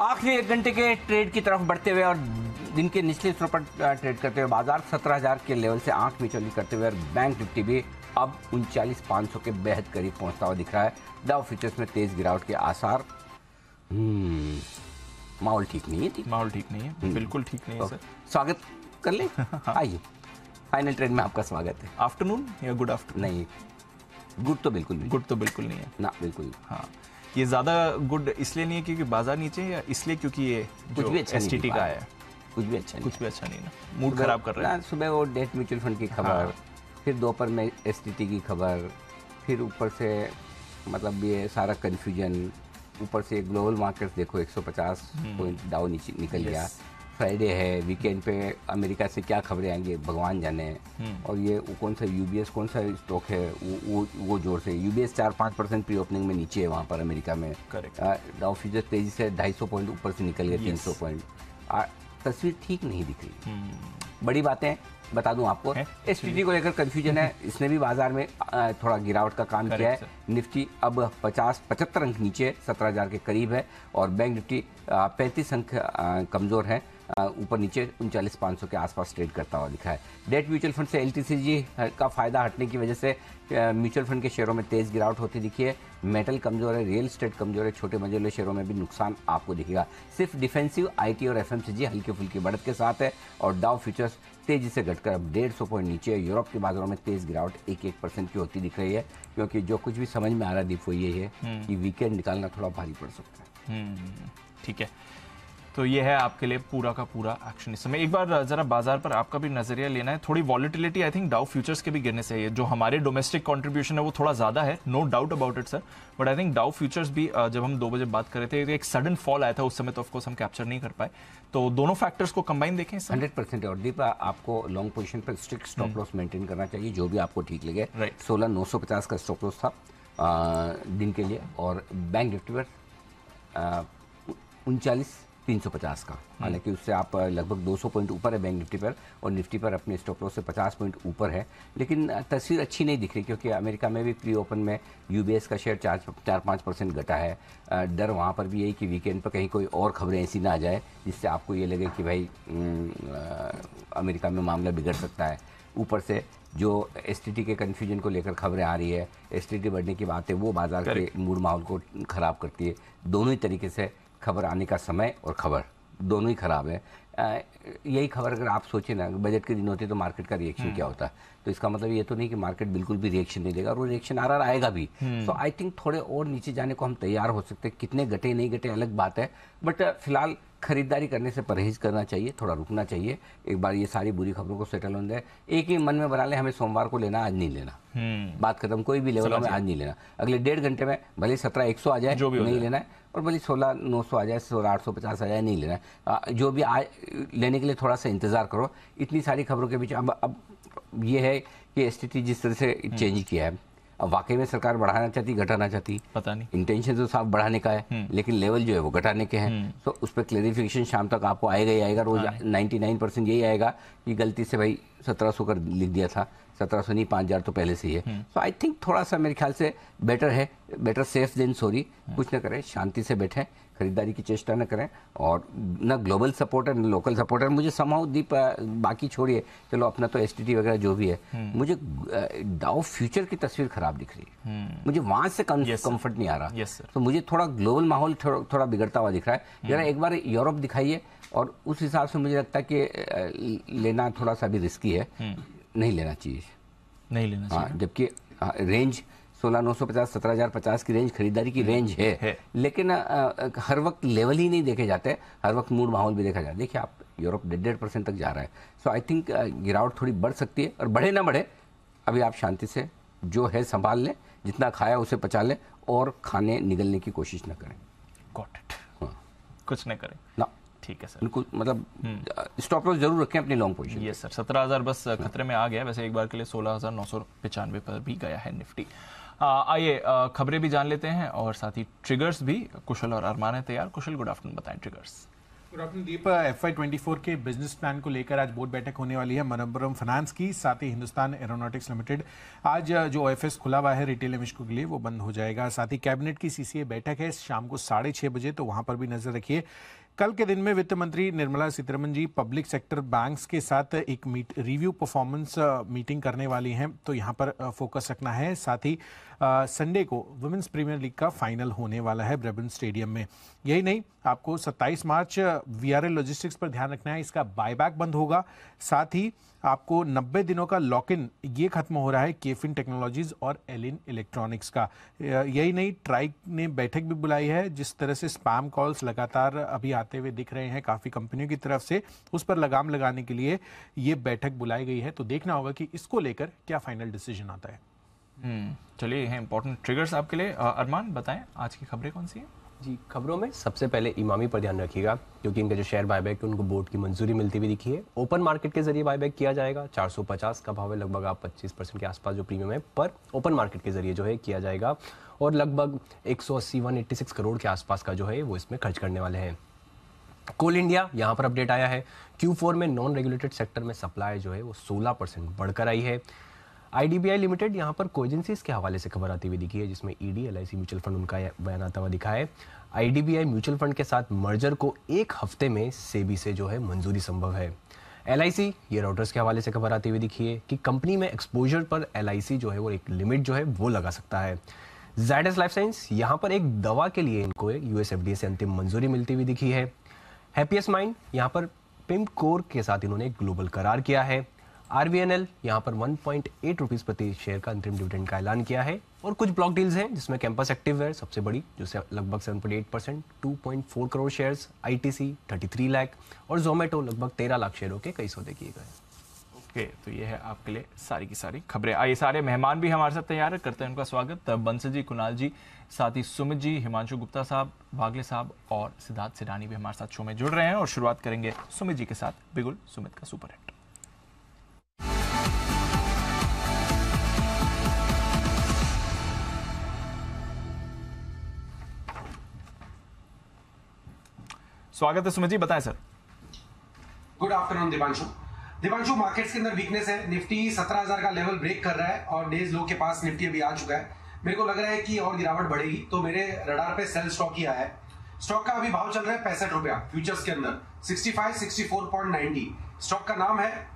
आखिरी एक घंटे के ट्रेड की तरफ़ बढ़ते हुए और दिन के निचले स्तर पर ट्रेड करते हुए बाज़ार सत्रह हज़ार के लेवल से आँख मिचौली करते हुए और बैंक निफ्टी भी अब उनचालीस पाँच सौ के बेहद करीब पहुँचता हुआ दिख रहा है। डाउ फ्यूचर्स में तेज गिरावट के आसार। हम्म, माहौल ठीक नहीं है माहौल ठीक नहीं है बिल्कुल ठीक नहीं है सर। स्वागत कर ले? आइए। फाइनल ट्रेड में आपका स्वागत है। आफ्टरनून या गुड आफ्टरनून नहीं गुड तो बिल्कुल नहीं गुड तो बिल्कुल नहीं है। ना बिल्कुल। हाँ। ये ज़्यादा गुड इसलिए नहीं है क्योंकि बाज़ार नीचे है या इसलिए क्योंकि ये कुछ भी अच्छा एस नहीं का है। कुछ भी अच्छा नहीं कुछ भी अच्छा नहीं ना मूड खराब कर रहा है। सुबह वो डेट म्यूचुअल फंड की खबर हाँ। फिर दोपहर में एसटीटी की खबर फिर ऊपर से मतलब ये सारा कन्फ्यूज़न ऊपर से ग्लोबल मार्केट देखो 150 पॉइंट डाउन निकल गया। Yes. फ्राइडे है वीकेंड पे अमेरिका से क्या खबरें आएँगी भगवान जाने। और ये वो कौन सा यूबीएस कौन सा स्टॉक है वो वो वो ज़ोर से। यूबीएस चार पाँच परसेंट प्री ओपनिंग में नीचे है वहाँ पर अमेरिका में। डाउ फ्यूचर तेज़ी से ढाई सौ पॉइंट ऊपर से निकल गए तीन सौ पॉइंट। तस्वीर ठीक नहीं दिख रही। हम्म, बड़ी बातें बता दूँ आपको? एस को लेकर कंफ्यूजन है। इसने भी बाज़ार में थोड़ा गिरावट का काम किया है। निफ्टी अब 50 पचहत्तर अंक नीचे 17000 के करीब है। और बैंक निफ्टी पैंतीस अंक कमज़ोर है। ऊपर नीचे उनचालीस पाँच सौ के आसपास ट्रेड करता हुआ दिखा है। डेट म्यूचुअल फंड से एलटीसीजी का फ़ायदा हटने की वजह से म्यूचुअल फंड के शेयरों में तेज गिरावट होती दिखी है। मेटल कमज़ोर है रियल स्टेट कमज़ोर है छोटे मझोले शेयरों में भी नुकसान आपको दिखेगा। सिर्फ़ डिफेंसिव आईटी और एफएमसीजी हल्की फुल्की बढ़त के साथ है और डाउ फ्यूचर्स तेज़ी से घटकर अब डेढ़ सौ पॉइंट नीचे है। यूरोप के बाजारों में तेज गिरावट एक एक परसेंट की होती दिख रही है क्योंकि जो कुछ भी समझ में आ रहा दीप वो ये है कि वीकेंड निकालना थोड़ा भारी पड़ सकता है। हम्म, ठीक है। तो ये है आपके लिए पूरा का पूरा एक्शन इस समय एक बार जरा बाज़ार पर आपका भी नज़रिया लेना है। थोड़ी volatility I think Dow futures के भी गिरने से है जो हमारे डोमेस्टिक कंट्रीब्यूशन है वो थोड़ा ज़्यादा है। No doubt about it sir but I think Dow futures भी जब हम दो बजे बात कर रहे थे तो एक सडन फॉल आया था उस समय तो ऑफकोर्स हम कैप्चर नहीं कर पाए। तो दोनों फैक्टर्स को कंबाइन देखें हंड्रेड परसेंट और दीप आपको लॉन्ग पोजिशन पर स्ट्रिक्ट स्टॉप लॉस मेंटेन करना चाहिए जो भी आपको ठीक लगे। Right. सोलह नौ सौ पचास का स्टॉप लॉस था दिन के लिए। और बैंक निफ्टी पर उनचालीस तीन सौ पचास का। हालाँकि उससे आप लगभग 200 पॉइंट ऊपर है बैंक निफ्टी पर और निफ्टी पर अपने स्टॉप लॉस से 50 पॉइंट ऊपर है। लेकिन तस्वीर अच्छी नहीं दिख रही क्योंकि अमेरिका में भी प्री ओपन में यूबीएस का शेयर चार चार पाँच परसेंट घटा है। डर वहाँ पर भी यही कि वीकेंड पर कहीं कोई और खबरें ऐसी ना आ जाए जिससे आपको ये लगे कि भाई हम्म, अमेरिका में मामला बिगड़ सकता है। ऊपर से जो एसटीटी के कन्फ्यूज़न को लेकर खबरें आ रही है एस बढ़ने की बात है वो बाज़ार के मूड माहौल को खराब करती है। दोनों ही तरीके से खबर आने का समय और खबर दोनों ही खराब है। यही खबर अगर आप सोचें ना बजट के दिन होते तो मार्केट का रिएक्शन क्या होता तो इसका मतलब ये तो नहीं कि मार्केट बिल्कुल भी रिएक्शन नहीं देगा और वो रिएक्शन आ रहा आएगा भी। तो आई थिंक थोड़े और नीचे जाने को हम तैयार हो सकते हैं। कितने घटे नहीं घटे अलग बात है। बट फ़िलहाल खरीदारी करने से परहेज करना चाहिए थोड़ा रुकना चाहिए। एक बार ये सारी बुरी खबरों को सेटल होने दें। एक ही मन में बना ले हमें सोमवार को लेना आज नहीं लेना। हम्म, बात खत्म कोई भी लेवल में आज नहीं लेना। अगले डेढ़ घंटे में भले सत्रह एक सौ आ जाए जो भी नहीं लेना है और भले सोलह नौ सौ आ जाए सोलह आठ सौ पचास आ जाए नहीं लेना है। जो भी आ, लेने के लिए थोड़ा सा इंतज़ार करो। इतनी सारी खबरों के बीच अब अब ये है कि एस जिस तरह से चेंज किया है। वाकई में सरकार बढ़ाना चाहती घटाना चाहती। पता नहीं। इंटेंशन तो साफ़ बढ़ाने का है लेकिन लेवल जो है वो घटाने के हैं। तो उस पर क्लेरिफिकेशन शाम तक आपको आएगा ही आएगा रोज 99 परसेंट यही आएगा कि गलती से भाई 1700 कर लिख दिया था 1700 नहीं पाँच हज़ार तो पहले से ही है। सो आई थिंक थोड़ा सा मेरे ख्याल से बेटर है बेटर सेफ़ देन सॉरी कुछ ना करें शांति से बैठें खरीदारी की चेष्टा न करें और न ग्लोबल सपोर्टर है न लोकल सपोर्टर। मुझे समाउ दीप बाकी छोड़िए। चलो अपना तो एसटीटी वगैरह जो भी है मुझे डाउ फ्यूचर की तस्वीर खराब दिख रही है। मुझे वहाँ से sir. कंफर्ट नहीं आ रहा। तो मुझे थोड़ा ग्लोबल माहौल थोड़ा बिगड़ता हुआ दिख रहा है। जरा एक बार यूरोप दिखाइए और उस हिसाब से मुझे लगता है कि लेना थोड़ा सा भी रिस्की है। नहीं लेना चाहिए। नहीं लेना चाहिए। हाँ जबकि हाँ, रेंज सोलह नौ सौ पचास सत्रह हज़ार पचास की रेंज खरीदारी की रेंज है, है। लेकिन अ, हर वक्त लेवल ही नहीं देखे जाते हर वक्त मूड माहौल भी देखा जाता है। देखिए आप यूरोप डेढ़ डेढ़ परसेंट तक जा रहा है। सो आई थिंक गिरावट थोड़ी बढ़ सकती है और बढ़े ना बढ़े अभी आप शांति से जो है संभाल लें जितना खाया उसे पचा लें और खाने निगलने की कोशिश ना करें। गॉट इट हाँ। कुछ ना करें। ना। ठीक है सर बिल्कुल मतलब स्टॉप लॉस ज़रूर रखें अपनी लॉन्ग पोजीशन ये सर सत्रह हज़ार बस खतरे में आ गया वैसे एक बार के लिए सोलह हज़ार नौ सौ पचानवे पर भी गया है निफ्टी। आ, आइए खबरें भी जान लेते हैं और साथ ही ट्रिगर्स भी। कुशल और अरमान है तैयार। कुशल गुड आफ्टरनून बताएँ triggers good afternoon Deep. F Y twenty four के बिज़नेस प्लान को लेकर आज बोर्ड बैठक होने वाली है मनोबरम फाइनेंस की, साथ ही हिंदुस्तान एरोनॉटिक्स लिमिटेड आज जो एफ़ खुला हुआ है रिटेल इमिश्को के लिए, वो बंद हो जाएगा। साथ ही कैबिनेट की सीसीए बैठक है शाम को साढ़े छह बजे तो वहाँ पर भी नज़र रखिए। कल के दिन में वित्त मंत्री Nirmala Sitharaman ji public sector banks के साथ एक मीट, रिव्यू परफॉर्मेंस मीटिंग करने वाली हैं। तो यहाँ पर फोकस रखना है। साथ ही संडे को वुमेन्स प्रीमियर लीग का फाइनल होने वाला है ब्रेबन स्टेडियम में। यही नहीं, आपको 27 मार्च वीआरएल लॉजिस्टिक्स पर ध्यान रखना है। इसका बायबैक बंद होगा। साथ ही आपको 90 दिनों का लॉक इन ये खत्म हो रहा है केफिन टेक्नोलॉजीज़ और एलिन इलेक्ट्रॉनिक्स का। यही नहीं ट्राइक ने बैठक भी बुलाई है जिस तरह से स्पैम कॉल्स लगातार अभी आते हुए दिख रहे हैं काफ़ी कंपनियों की तरफ़ से उस पर लगाम लगाने के लिए ये बैठक बुलाई गई है। तो देखना होगा कि इसको लेकर क्या फाइनल डिसीज़न आता है। हम्म, चलिए ये इंपॉर्टेंट ट्रिगर्स आपके लिए। अरमान बताएँ आज की खबरें कौन सी हैं? जी, खबरों में सबसे पहले इमामी पर ध्यान रखिएगा, क्योंकि इनका जो शेयर बायबैक उनको बोर्ड की मंजूरी मिलती हुई दिखी है। ओपन मार्केट के ज़रिए बायबैक किया जाएगा। 450 का भाव है, लगभग आप 25 परसेंट के आसपास जो प्रीमियम है, पर ओपन मार्केट के ज़रिए जो है किया जाएगा। और लगभग एक सौ करोड़ के आसपास का जो है, वो इसमें खर्च करने वाले हैं। कोल इंडिया, यहाँ पर अपडेट आया है। क्यू में नॉन रेगुलेटेड सेक्टर में सप्लाई जो है, वो सोलह बढ़कर आई है। आईडीबीआई लिमिटेड यहाँ पर कोएजेंसीज के हवाले से खबर आती हुई दिखी है, जिसमें ईडी एल म्यूचुअल फंड उनका बयान आता हुआ दिखा है। आईडीबीआई म्यूचुअल फंड के साथ मर्जर को एक हफ़्ते में सेबी से जो है मंजूरी संभव है। एलआईसी, ये रोटर्स के हवाले से खबर आती हुई दिखी है कि कंपनी में एक्सपोजर पर एल जो है वो एक लिमिट जो है वो लगा सकता है। जैडस लाइफ साइंस यहाँ पर एक दवा के लिए इनको यूएस से अंतिम मंजूरी मिलती हुई दिखी है। हैप्पीएस्ट माइंड यहाँ पर पिम कोर के साथ इन्होंने ग्लोबल करार किया है। आरबीएनएल यहाँ पर 1.8 पॉइंट प्रति शेयर का अंतरिम डिविडेंड का ऐलान किया है और कुछ ब्लॉक डील्स हैं जिसमें कैंपस एक्टिव है, सबसे बड़ी जो लगभग 7.8 percent two crore shares ITC 33 lakh और जोमेटो लगभग 13 लाख शेयरों के कई सौदे किए गए ओके तो ये है आपके लिए सारी की सारी खबरें। आइए सारे मेहमान भी हमारे साथ तैयार है, करते हैं उनका स्वागत। बंस जी, कुणाल जी, साथ ही सुमित जी, हिमांशु गुप्ता साहब वागले साहब और सिद्धार्थ सिरानी भी हमारे साथ शो में जुड़ रहे हैं और शुरुआत करेंगे सुमित जी के साथ बिगुल सुमित का सुपर हिट स्वागत है सुमित जी, बताएँ sir. Good afternoon Divanshu Divanshu markets के अंदर वीकनेस है। निफ्टी 17000 का लेवल ब्रेक कर रहा है और डेज़ लो के पास निफ्टी अभी आ चुका है। मेरे को लग रहा है कि और गिरावट बढ़ेगी तो मेरे रडार पे सेल स्टॉक ही आया है। स्टॉक का अभी भाव चल रहा है पैंसठ रुपया फ्यूचर्स के अंदर। 65 64.90 स्टॉक का नाम है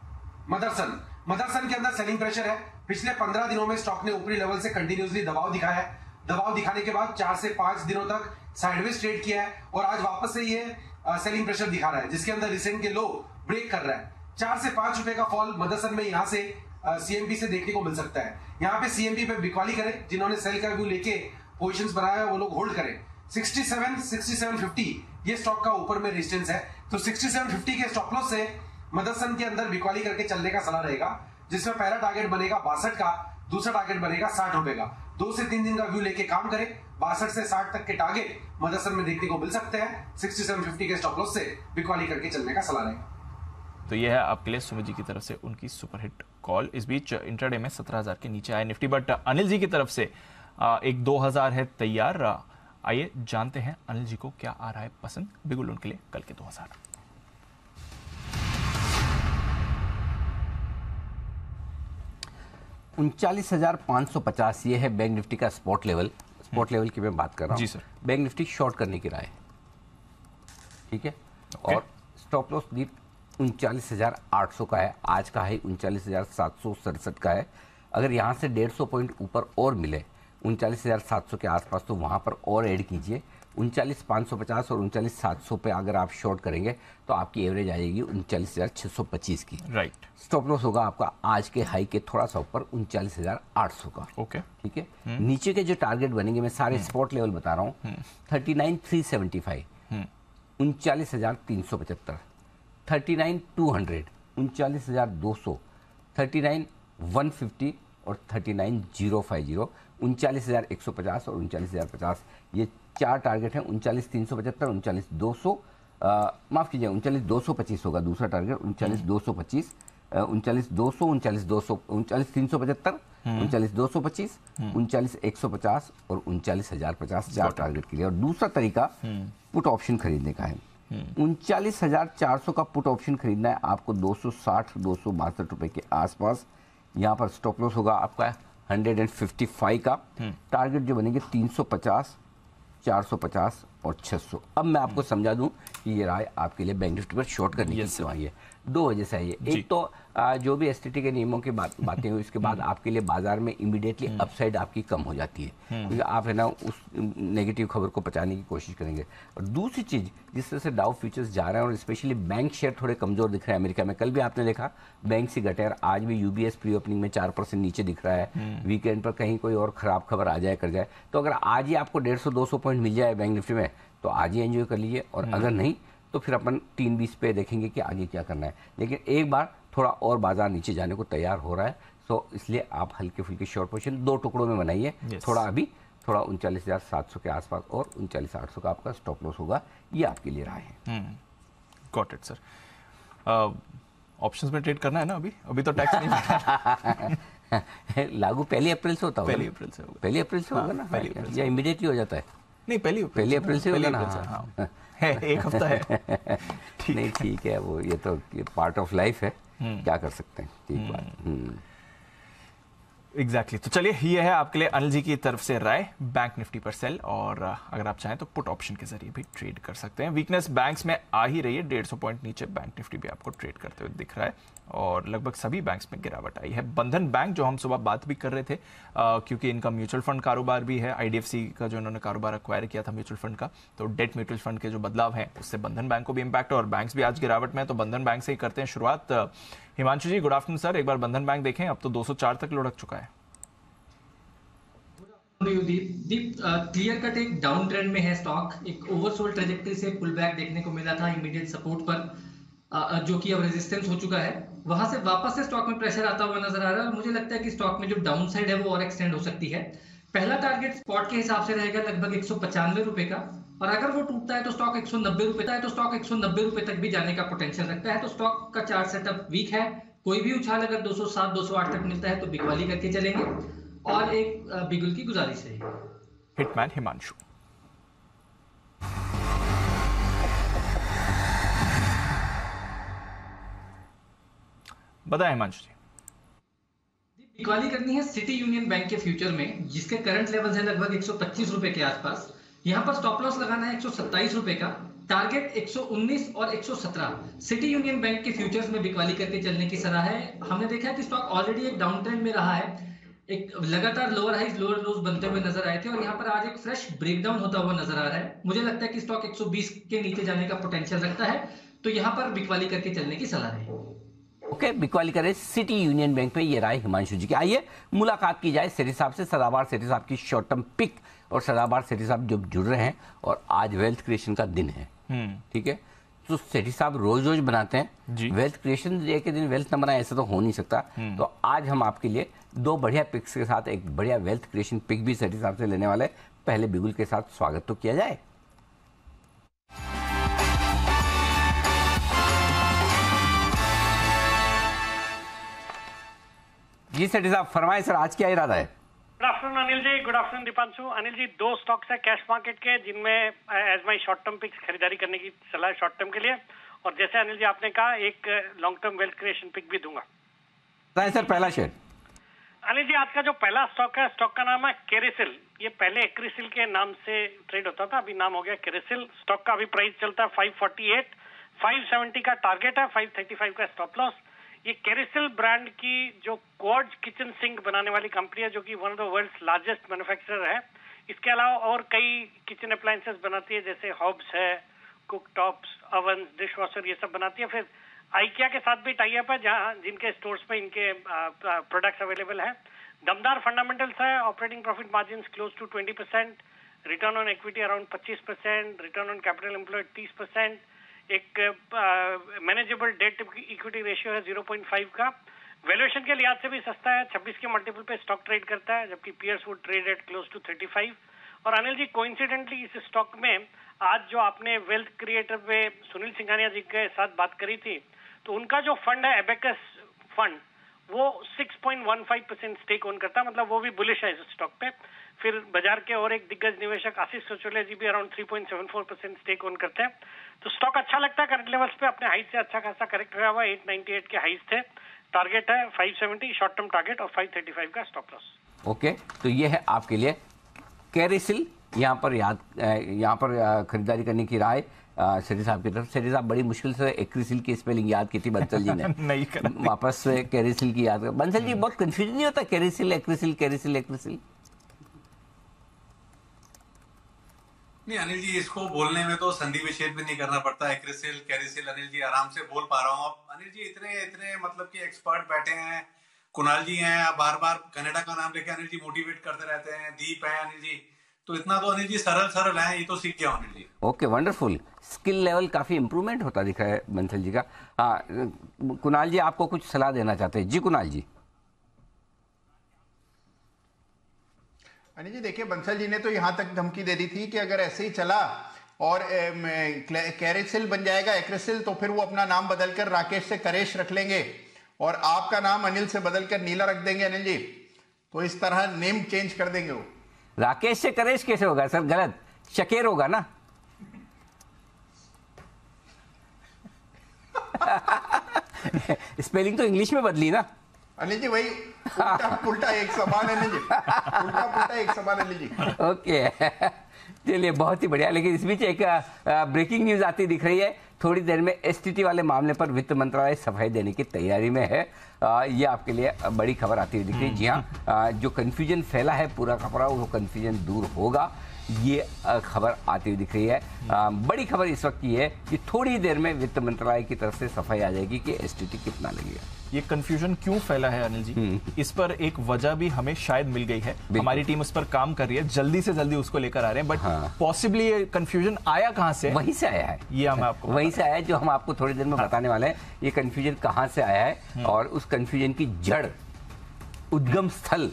मदरसन। मदरसन के अंदर सेलिंग प्रेशर है। पिछले पंद्रह दिनों में स्टॉक ने ऊपरी लेवल से कंटिन्यूसली दबाव दिखाया है। दबाव दिखाने के बाद चार से पाँच दिनों तक साइडवेज ट्रेड किया है और आज वापस से ये सेलिंग प्रेशर दिखा रहा है, जिसके अंदर रिसेंट के लो ब्रेक कर रहा है। चार से पाँच रुपए का फॉल मदरसन में यहाँ से सीएमपी से देखने को मिल सकता है। यहाँ पे सीएमपी पे बिकवाली करें, जिन्होंने सेल का व्यू लेके पोजिशन बनाया है, वो लोग होल्ड करें। 67 6750 ये स्टॉक का ऊपर में रेजिस्टेंस है। तो 6750 के स्टॉप लॉस से मदरसन के अंदर बिकवाली करके चलने का सलाह रहेगा, जिसमें पहला टारगेट बनेगा बासठ का, दूसरा टारगेट बनेगा साठ रुपए का। दो से तीन दिन का व्यू लेके काम करें। बासठ से साठ तक के टारगेट मदरसन में देखने को मिल सकते हैं। सिक्सटी सेवन फिफ्टी के स्टॉप लॉस से बिकवाली करके चलने का सलाह रहेगा। तो यह है आपके लिए सुमित जी की तरफ़ से उनकी सुपरहिट कॉल इस बीच इंटरडे में सत्रह हज़ार के नीचे आए निफ्टी बट अनिल जी की तरफ़ से एक दो हज़ार है तैयार। आइए जानते हैं अनिल जी को क्या आ रहा है पसंद। बिगुल उनके लिए कल के दो हज़ार। उनचालीस हज़ार पाँच सौ पचास ये है बैंक निफ्टी का स्पॉट लेवल स्पॉट लेवल की मैं बात कर रहा हूँ। बैंक निफ्टी शॉर्ट करने की राय है। ठीक है? okay. और स्टॉप लॉस दीप उनचालीस हज़ार आठ सौ का है। आज का है उनचालीस हज़ार सात सौ सड़सठ का है। अगर यहाँ से डेढ़ सौ पॉइंट ऊपर और मिले उनचालीस हज़ार सात सौ के आसपास तो वहाँ पर और ऐड कीजिए। उनचालीस पाँच सौ पचास और उनचालीस सात सौ पे अगर आप शॉर्ट करेंगे तो आपकी एवरेज आ जाएगी उनचालीस हज़ार छः सौ पच्चीस की। राइट स्टॉप लॉस होगा आपका आज के हाई के थोड़ा सा ऊपर उनचालीस हज़ार आठ सौ का। ओके ठीक है? हम्म। नीचे के जो टारगेट बनेंगे मैं सारे स्पॉट हम्म। लेवल बता रहा हूँ। Thirty nine three seventy five उनचालीस हज़ार तीन सौ पचहत्तर थर्टी नाइन टू हंड्रेड उनचालीस हज़ार दो सौ थर्टी नाइन वन फिफ्टी और thirty nine zero five zero उनचालीस हज़ार एक सौ पचास और उनचालीस हज़ार पचास ये चार टारगेट हैं उनचालीस तीन सौ पचहत्तर उनचालीस दो सौ माफ़ कीजिए उनचालीस दो सौ पच्चीस होगा दूसरा टारगेट उनचालीस दो सौ पच्चीस उनचालीस दो सौ उनचालीस दो सौ उनचालीस तीन सौ पचहत्तर हम्म। उनचालीस दो सौ पच्चीस हम्म। उनचालीस एक सौ पचास और उनचालीस हज़ार पचास चार टारगेट के लिए। और दूसरा तरीका पुट हम्म। ऑप्शन खरीदने का है। उनचालीस हज़ार चार सौ का पुट ऑप्शन खरीदना है आपको दो सौ साठ दो सौ बासठ रुपए के आसपास। यहाँ पर स्टॉप लॉस होगा आपका 155 का। टारगेट जो बनेंगे 350 450 और 600 अब मैं आपको समझा दूँ कि ये राय आपके लिए बैंक निफ्टी पर शॉर्ट करने की क्यों आई है। दो वजह से आई है एक तो आ, जो भी एस के नियमों की बात बातें हुई उसके बाद आपके लिए बाज़ार में इमीडिएटली अपसाइड आपकी कम हो जाती है। क्योंकि आप है ना उस नेगेटिव खबर को बचाने की कोशिश करेंगे। और दूसरी चीज़ जिस तरह से डाउ फ्यूचर्स जा रहे हैं और स्पेशली बैंक शेयर थोड़े कमज़ोर दिख रहे हैं अमेरिका में कल भी आपने देखा बैंक से घटे और आज भी यूबीएस प्री ओपनिंग में चार परसेंट नीचे दिख रहा है। वीकेंड पर कहीं कोई और खराब खबर आ जाए कर जाए। तो अगर आज ही आपको डेढ़ सौ पॉइंट मिल जाए बैंक निफ्टी में तो आज ही एंजॉय कर लीजिए और अगर नहीं तो फिर अपन तीन बीस पे देखेंगे कि आगे क्या करना है। लेकिन एक बार थोड़ा और बाज़ार नीचे जाने को तैयार हो रहा है सो इसलिए आप हल्के फुल्के शॉर्ट पोजिशन दो टुकड़ों में बनाइए। Yes. थोड़ा अभी थोड़ा उनचालीस हज़ार सात सौ के आसपास और उनचालीस आठ सौ का आपका स्टॉप लॉस होगा ये आपके लिए राय है। गॉट इट सर ऑप्शंस में ट्रेड करना है ना अभी? अभी तो टैक्स नहीं लागू पहली अप्रैल से होता होगा पहली अप्रैल से होगा। पहली अप्रैल से होगा हाँ, ना अप्रैल से। या इमीडिएटली हो जाता है। नहीं पहली पहली अप्रैल से पहली होगा ना? अप्रैल से, हाँ। हाँ। है एक हफ़्ता है। नहीं ठीक है वो ये तो पार्ट ऑफ़ लाइफ है। क्या कर सकते हैं? ठीक बात। हम्म। Exactly exactly. तो चलिए ये है आपके लिए अनिल जी की तरफ़ से राय बैंक निफ्टी पर सेल और अगर आप चाहें तो पुट ऑप्शन के ज़रिए भी ट्रेड कर सकते हैं। वीकनेस बैंक्स में आ ही रही है डेढ़ सौ पॉइंट नीचे बैंक निफ्टी भी आपको ट्रेड करते हुए दिख रहा है और लगभग सभी बैंक्स में गिरावट आई है। बंधन बैंक जो हम सुबह बात भी कर रहे थे अ, क्योंकि इनका म्यूचुअल फंड कारोबार भी है आईडीएफसी का जो इन्होंने कारोबार अक्वायर किया था म्यूचुअल फंड का तो डेट म्यूचुअल फंड के जो बदलाव हैं उससे बंधन बैंक को भी इम्पैक्ट और बैंक्स भी आज गिरावट में तो बंधन बैंक से ही करते हैं शुरुआत। Himanshu ji, good afternoon sir. एक बार बंधन बैंक देखें, अब तो 204 तक लुढ़क चुका है। दीप क्लियर कट एक डाउन ट्रेंड में है स्टॉक एक ओवरसोल्ड ट्रेजेक्टरी से पुल बैक देखने को मिला था इमीडिएट सपोर्ट पर जो कि अब रेजिस्टेंस हो चुका है। वहाँ से वापस से स्टॉक में प्रेशर आता हुआ नज़र आ रहा है मुझे लगता है कि स्टॉक में जो डाउन साइड है वो और एक्सटेंड हो सकती है। पहला टारगेट स्पॉट के हिसाब से रहेगा लगभग एक सौ रुपए का। और अगर वो टूटता है तो स्टॉक एक सौ नब्बे रुपए है तो स्टॉक एक सौ नब्बे रुपए तक भी जाने का पोटेंशियल रखता है। तो स्टॉक का चार्ट सेटअप वीक है। कोई भी उछाल अगर 207 208 तक मिलता है तो बिगवाली करके चलेंगे। और एक बिगुल की गुजारिश रहेगी। हिटमैन हिमांशु बताएँ हिमांशु जी। बिकवाली करनी है सिटी यूनियन बैंक के फ्यूचर में, जिसके करंट लेवल है लगभग 125 रुपए के आसपास। यहाँ पर स्टॉप लॉस लगाना है 127 रुपए का। टारगेट 119 और 117 सिटी यूनियन बैंक के फ्यूचर्स में बिकवाली करके चलने की सलाह है। हमने देखा है कि स्टॉक ऑलरेडी एक डाउन ट्रेंड में रहा है। एक लगातार लोअर हाइज लोअर लोज बनते हुए नज़र आए थे और यहाँ पर आज एक फ्रेश ब्रेकडाउन होता हुआ नज़र आ रहा है। मुझे लगता है कि स्टॉक 120 के नीचे जाने का पोटेंशियल रखता है। तो यहाँ पर बिकवाली करके चलने की सलाह है। ओके बिकवाली करें सिटी यूनियन बैंक पे ये राय हिमांशु जी की आइए मुलाकात की जाए सेठी साहब से सदाबार सेठी साहब की शॉर्ट टर्म पिक और सदाबार सेठी साहब जब जुड़ रहे हैं और आज वेल्थ क्रिएशन का दिन है ठीक है तो सेठी साहब रोज रोज बनाते हैं वेल्थ क्रिएशन डे के दिन वेल्थ न बनाए ऐसा तो हो नहीं सकता तो आज हम आपके लिए दो बढ़िया पिक्स के साथ एक बढ़िया वेल्थ क्रिएशन पिक भी सेठी साहब से लेने वाले पहले बिगुल के साथ स्वागत तो किया जाए जी सेठी साहब फरमाए सर आज क्या इरादा है? Good afternoon Anil ji good afternoon Deepanshu. Anil ji दो स्टॉक्स है कैश मार्केट के जिनमें as my short term picks खरीदारी करने की सलाह शॉर्ट टर्म के लिए। और जैसे अनिल जी आपने कहा एक long term wealth creation pick भी दूँगा। सर पहला शेयर। अनिल जी आज का जो पहला स्टॉक है स्टॉक का नाम है केरेसिल ये पहले एक्रिसिल के नाम से ट्रेड होता था अभी नाम हो गया केरेसिल स्टॉक का अभी प्राइस चलता है 548 570 का टारगेट है 535 का स्टॉप लॉस ये केरिसिल ब्रांड की जो क्वाड किचन सिंक बनाने वाली कंपनी है, जो कि one of the world's largest manufacturer है, इसके अलावा और कई किचन अप्लायंसेस बनाती है, जैसे हॉब्स है cooktops oven dishwasher ये सब बनाती है। फिर आइकिया के साथ भी टाई अप है, जहाँ जिनके स्टोर्स में इनके प्रोडक्ट्स अवेलेबल हैं। दमदार फंडामेंटल्स है operating profit margin close to 20 percent return on equity around 25 percent return on capital employed 30 percent एक मैनेजेबल डेट इक्विटी रेशियो है 0.5 का। वैल्यूएशन के लिहाज से भी सस्ता है। 26 के मल्टीपल पे स्टॉक ट्रेड करता है, जबकि peers would trade at close to 35 और अनिल जी कोइंसिडेंटली इस स्टॉक में आज जो आपने वेल्थ क्रिएटर पे सुनील सिंघानिया जी के साथ बात करी थी तो उनका जो फंड है एबेकस फंड वो 6.15 परसेंट स्टेक ओन करता है। मतलब वो भी बुलिश है इस स्टॉक पे। फिर बाज़ार के और एक दिग्गज निवेशक आशीष सोचोलिया जी भी अराउंड 3.74 परसेंट स्टेक ओन करते हैं। तो स्टॉक अच्छा लगता है करंट लेवल्स पे अपने हाइट से अच्छा खासा करेक्ट हुआ हुआ 898 के हाइस थे। टारगेट है 570 शॉर्ट टर्म टारगेट और 535 का स्टॉप लॉस ओके तो ये है आपके लिए। कैरिसिल यहाँ पर याद यहाँ पर खरीदारी करने की राय सेठी साहब की तरफ़। सेठी साहब बड़ी मुश्किल से एक्रिसिल की स्पेलिंग याद की थी बंसल जी ने। नहीं वापस से कैरिसिल की याद कर बंसल जी बहुत कंफ्यूजन नहीं होता? कैरिसिल एक्रिसिल कैरिसिल एक्रिसिल नहीं, अनिल जी, इसको बोलने में तो संधि विच्छेद भी नहीं करना पड़ता। है क्रिसिल अनिल जी, आराम से बोल पा रहा हूँ। अब अनिल जी, इतने इतने मतलब कि एक्सपर्ट बैठे हैं, कुणाल जी हैं, आप बार बार कनाडा का नाम लेके अनिल जी मोटिवेट करते रहते हैं, दीप है अनिल जी। तो इतना तो अनिल जी सरल सरल है, ये तो सीख गया Anil ji. Okay wonderful skill level काफ़ी इंप्रूवमेंट होता दिख है, बंसल जी का। हाँ कुणाल जी, आपको कुछ सलाह देना चाहते हैं? जी, कुणाल जी। अनिल जी, देखिए, बंसल जी ने तो यहाँ तक धमकी दे दी थी कि अगर ऐसे ही चला और कैरेसिल बन जाएगा, एक्रेसिल तो फिर वो अपना नाम बदलकर राकेश से करेश रख लेंगे और आपका नाम अनिल से बदलकर नीला रख देंगे, अनिल जी। तो इस तरह नेम चेंज कर देंगे वो। राकेश से करेश कैसे होगा? सर, गलत। शकेर होगा ना? स्पेलिंग तो इंग्लिश में बदली ना। अनिल जी वही उल्टा पुल्टा एक समान जी उल्टा पुल्टा एक समान जी ओके. चलिए बहुत ही बढ़िया. लेकिन इस बीच एक ब्रेकिंग न्यूज़ आती दिख रही है. थोड़ी देर में एसटीटी वाले मामले पर वित्त मंत्रालय सफ़ाई देने की तैयारी में है. आ, ये आपके लिए बड़ी खबर आती हुई दिख रही है। जी हाँ जो कंफ्यूजन फैला है पूरा का पूरा वो कंफ्यूजन दूर होगा. ये खबर आती हुई दिख रही है. आ, बड़ी खबर इस वक्त की है कि थोड़ी देर में वित्त मंत्रालय की तरफ़ से सफ़ाई आ जाएगी कि एसटीटी कितना लगेगा। ये कंफ्यूजन क्यों फैला है अनिल जी? इस पर एक वजह भी हमें शायद मिल गई है। हमारी टीम उस पर काम कर रही है जल्दी से जल्दी उसको लेकर आ रहे हैं बट हाँ। पॉसिबली ये कंफ्यूजन आया कहाँ से? वहीं से आया है। ये हम आपको वहीं से आया है जो हम आपको थोड़ी देर में बताने वाले हैं ये कंफ्यूजन कहाँ से आया है और उस कंफ्यूजन की जड़ उद्गम स्थल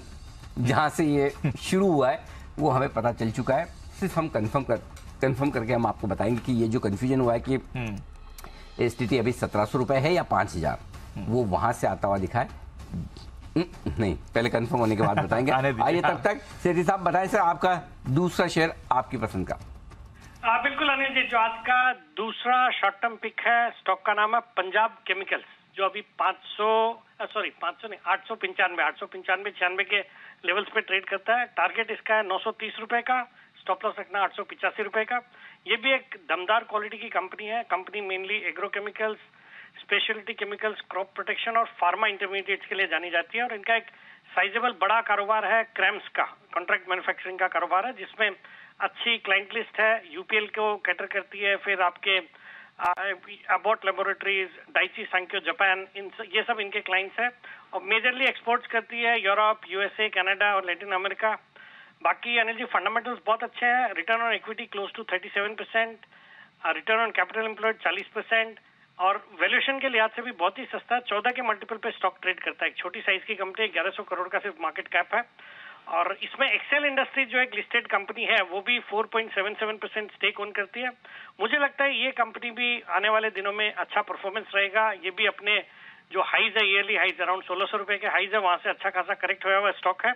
जहाँ से ये शुरू हुआ है वो हमें पता चल चुका है। सिर्फ़ हम कंफर्म कर कंफर्म करके हम आपको बताएँगे कि ये जो कंफ्यूजन हुआ है कि एस अभी सत्रह सौ रुपए है या पाँच हज़ार। वो वहाँ से आता हुआ दिखा है हम्म, नहीं पहले कंफर्म होने के बाद बताएँगे। आइए तब। तक सेठी साहब बताएँ सर आपका दूसरा शेयर आपकी पसंद का। हाँ बिल्कुल अनिल जी जो आज का दूसरा शॉर्ट टर्म पिक है स्टॉक का नाम है पंजाब केमिकल्स जो अभी 500 सॉरी 500 नहीं आठ सौ पंचानवे आठ सौ पंचानवे छियानवे के लेवल्स पे ट्रेड करता है। टारगेट इसका है नौ सौ तीस रुपए का स्टॉप लॉस रखना आठ सौ पिचासी रुपए का। ये भी एक दमदार क्वालिटी की कंपनी है। Company mainly agrochemicals specialty chemicals, crop protection और फार्मा इंटरमीडिएट्स के लिए जानी जाती है और इनका एक साइजेबल बड़ा कारोबार है क्रैम्स का कॉन्ट्रैक्ट मैन्युफैक्चरिंग का कारोबार है, जिसमें अच्छी क्लाइंट लिस्ट है यूपीएल को कैटर करती है, फिर आपके Abbott laboratories Daiichi Sankyo Japan इन ये सब इनके क्लाइंट्स हैं और मेजरली एक्सपोर्ट्स करती है यूरोप यूएसए कनाडा और लैटिन अमेरिका बाकी अनिल जी फंडामेंटल्स बहुत अच्छे हैं return on equity close to 37 percent return on capital employed 40 percent और वैल्यूएशन के लिहाज से भी बहुत ही सस्ता है। चौदह के मल्टीपल पे स्टॉक ट्रेड करता है। एक छोटी साइज़ की कंपनी ग्यारह सौ करोड़ का सिर्फ़ मार्केट कैप है। और इसमें एक्सेल इंडस्ट्रीज़ जो एक लिस्टेड कंपनी है, वो भी 4.77 परसेंट स्टेक ओन करती है। मुझे लगता है ये कंपनी भी आने वाले दिनों में अच्छा परफॉर्मेंस रहेगा। ये भी अपने जो हाइज है ईयरली हाइज अराउंड सोलह सौ रुपए के हाइज है, वहाँ से अच्छा खासा करेक्ट हुआ हुआ स्टॉक है।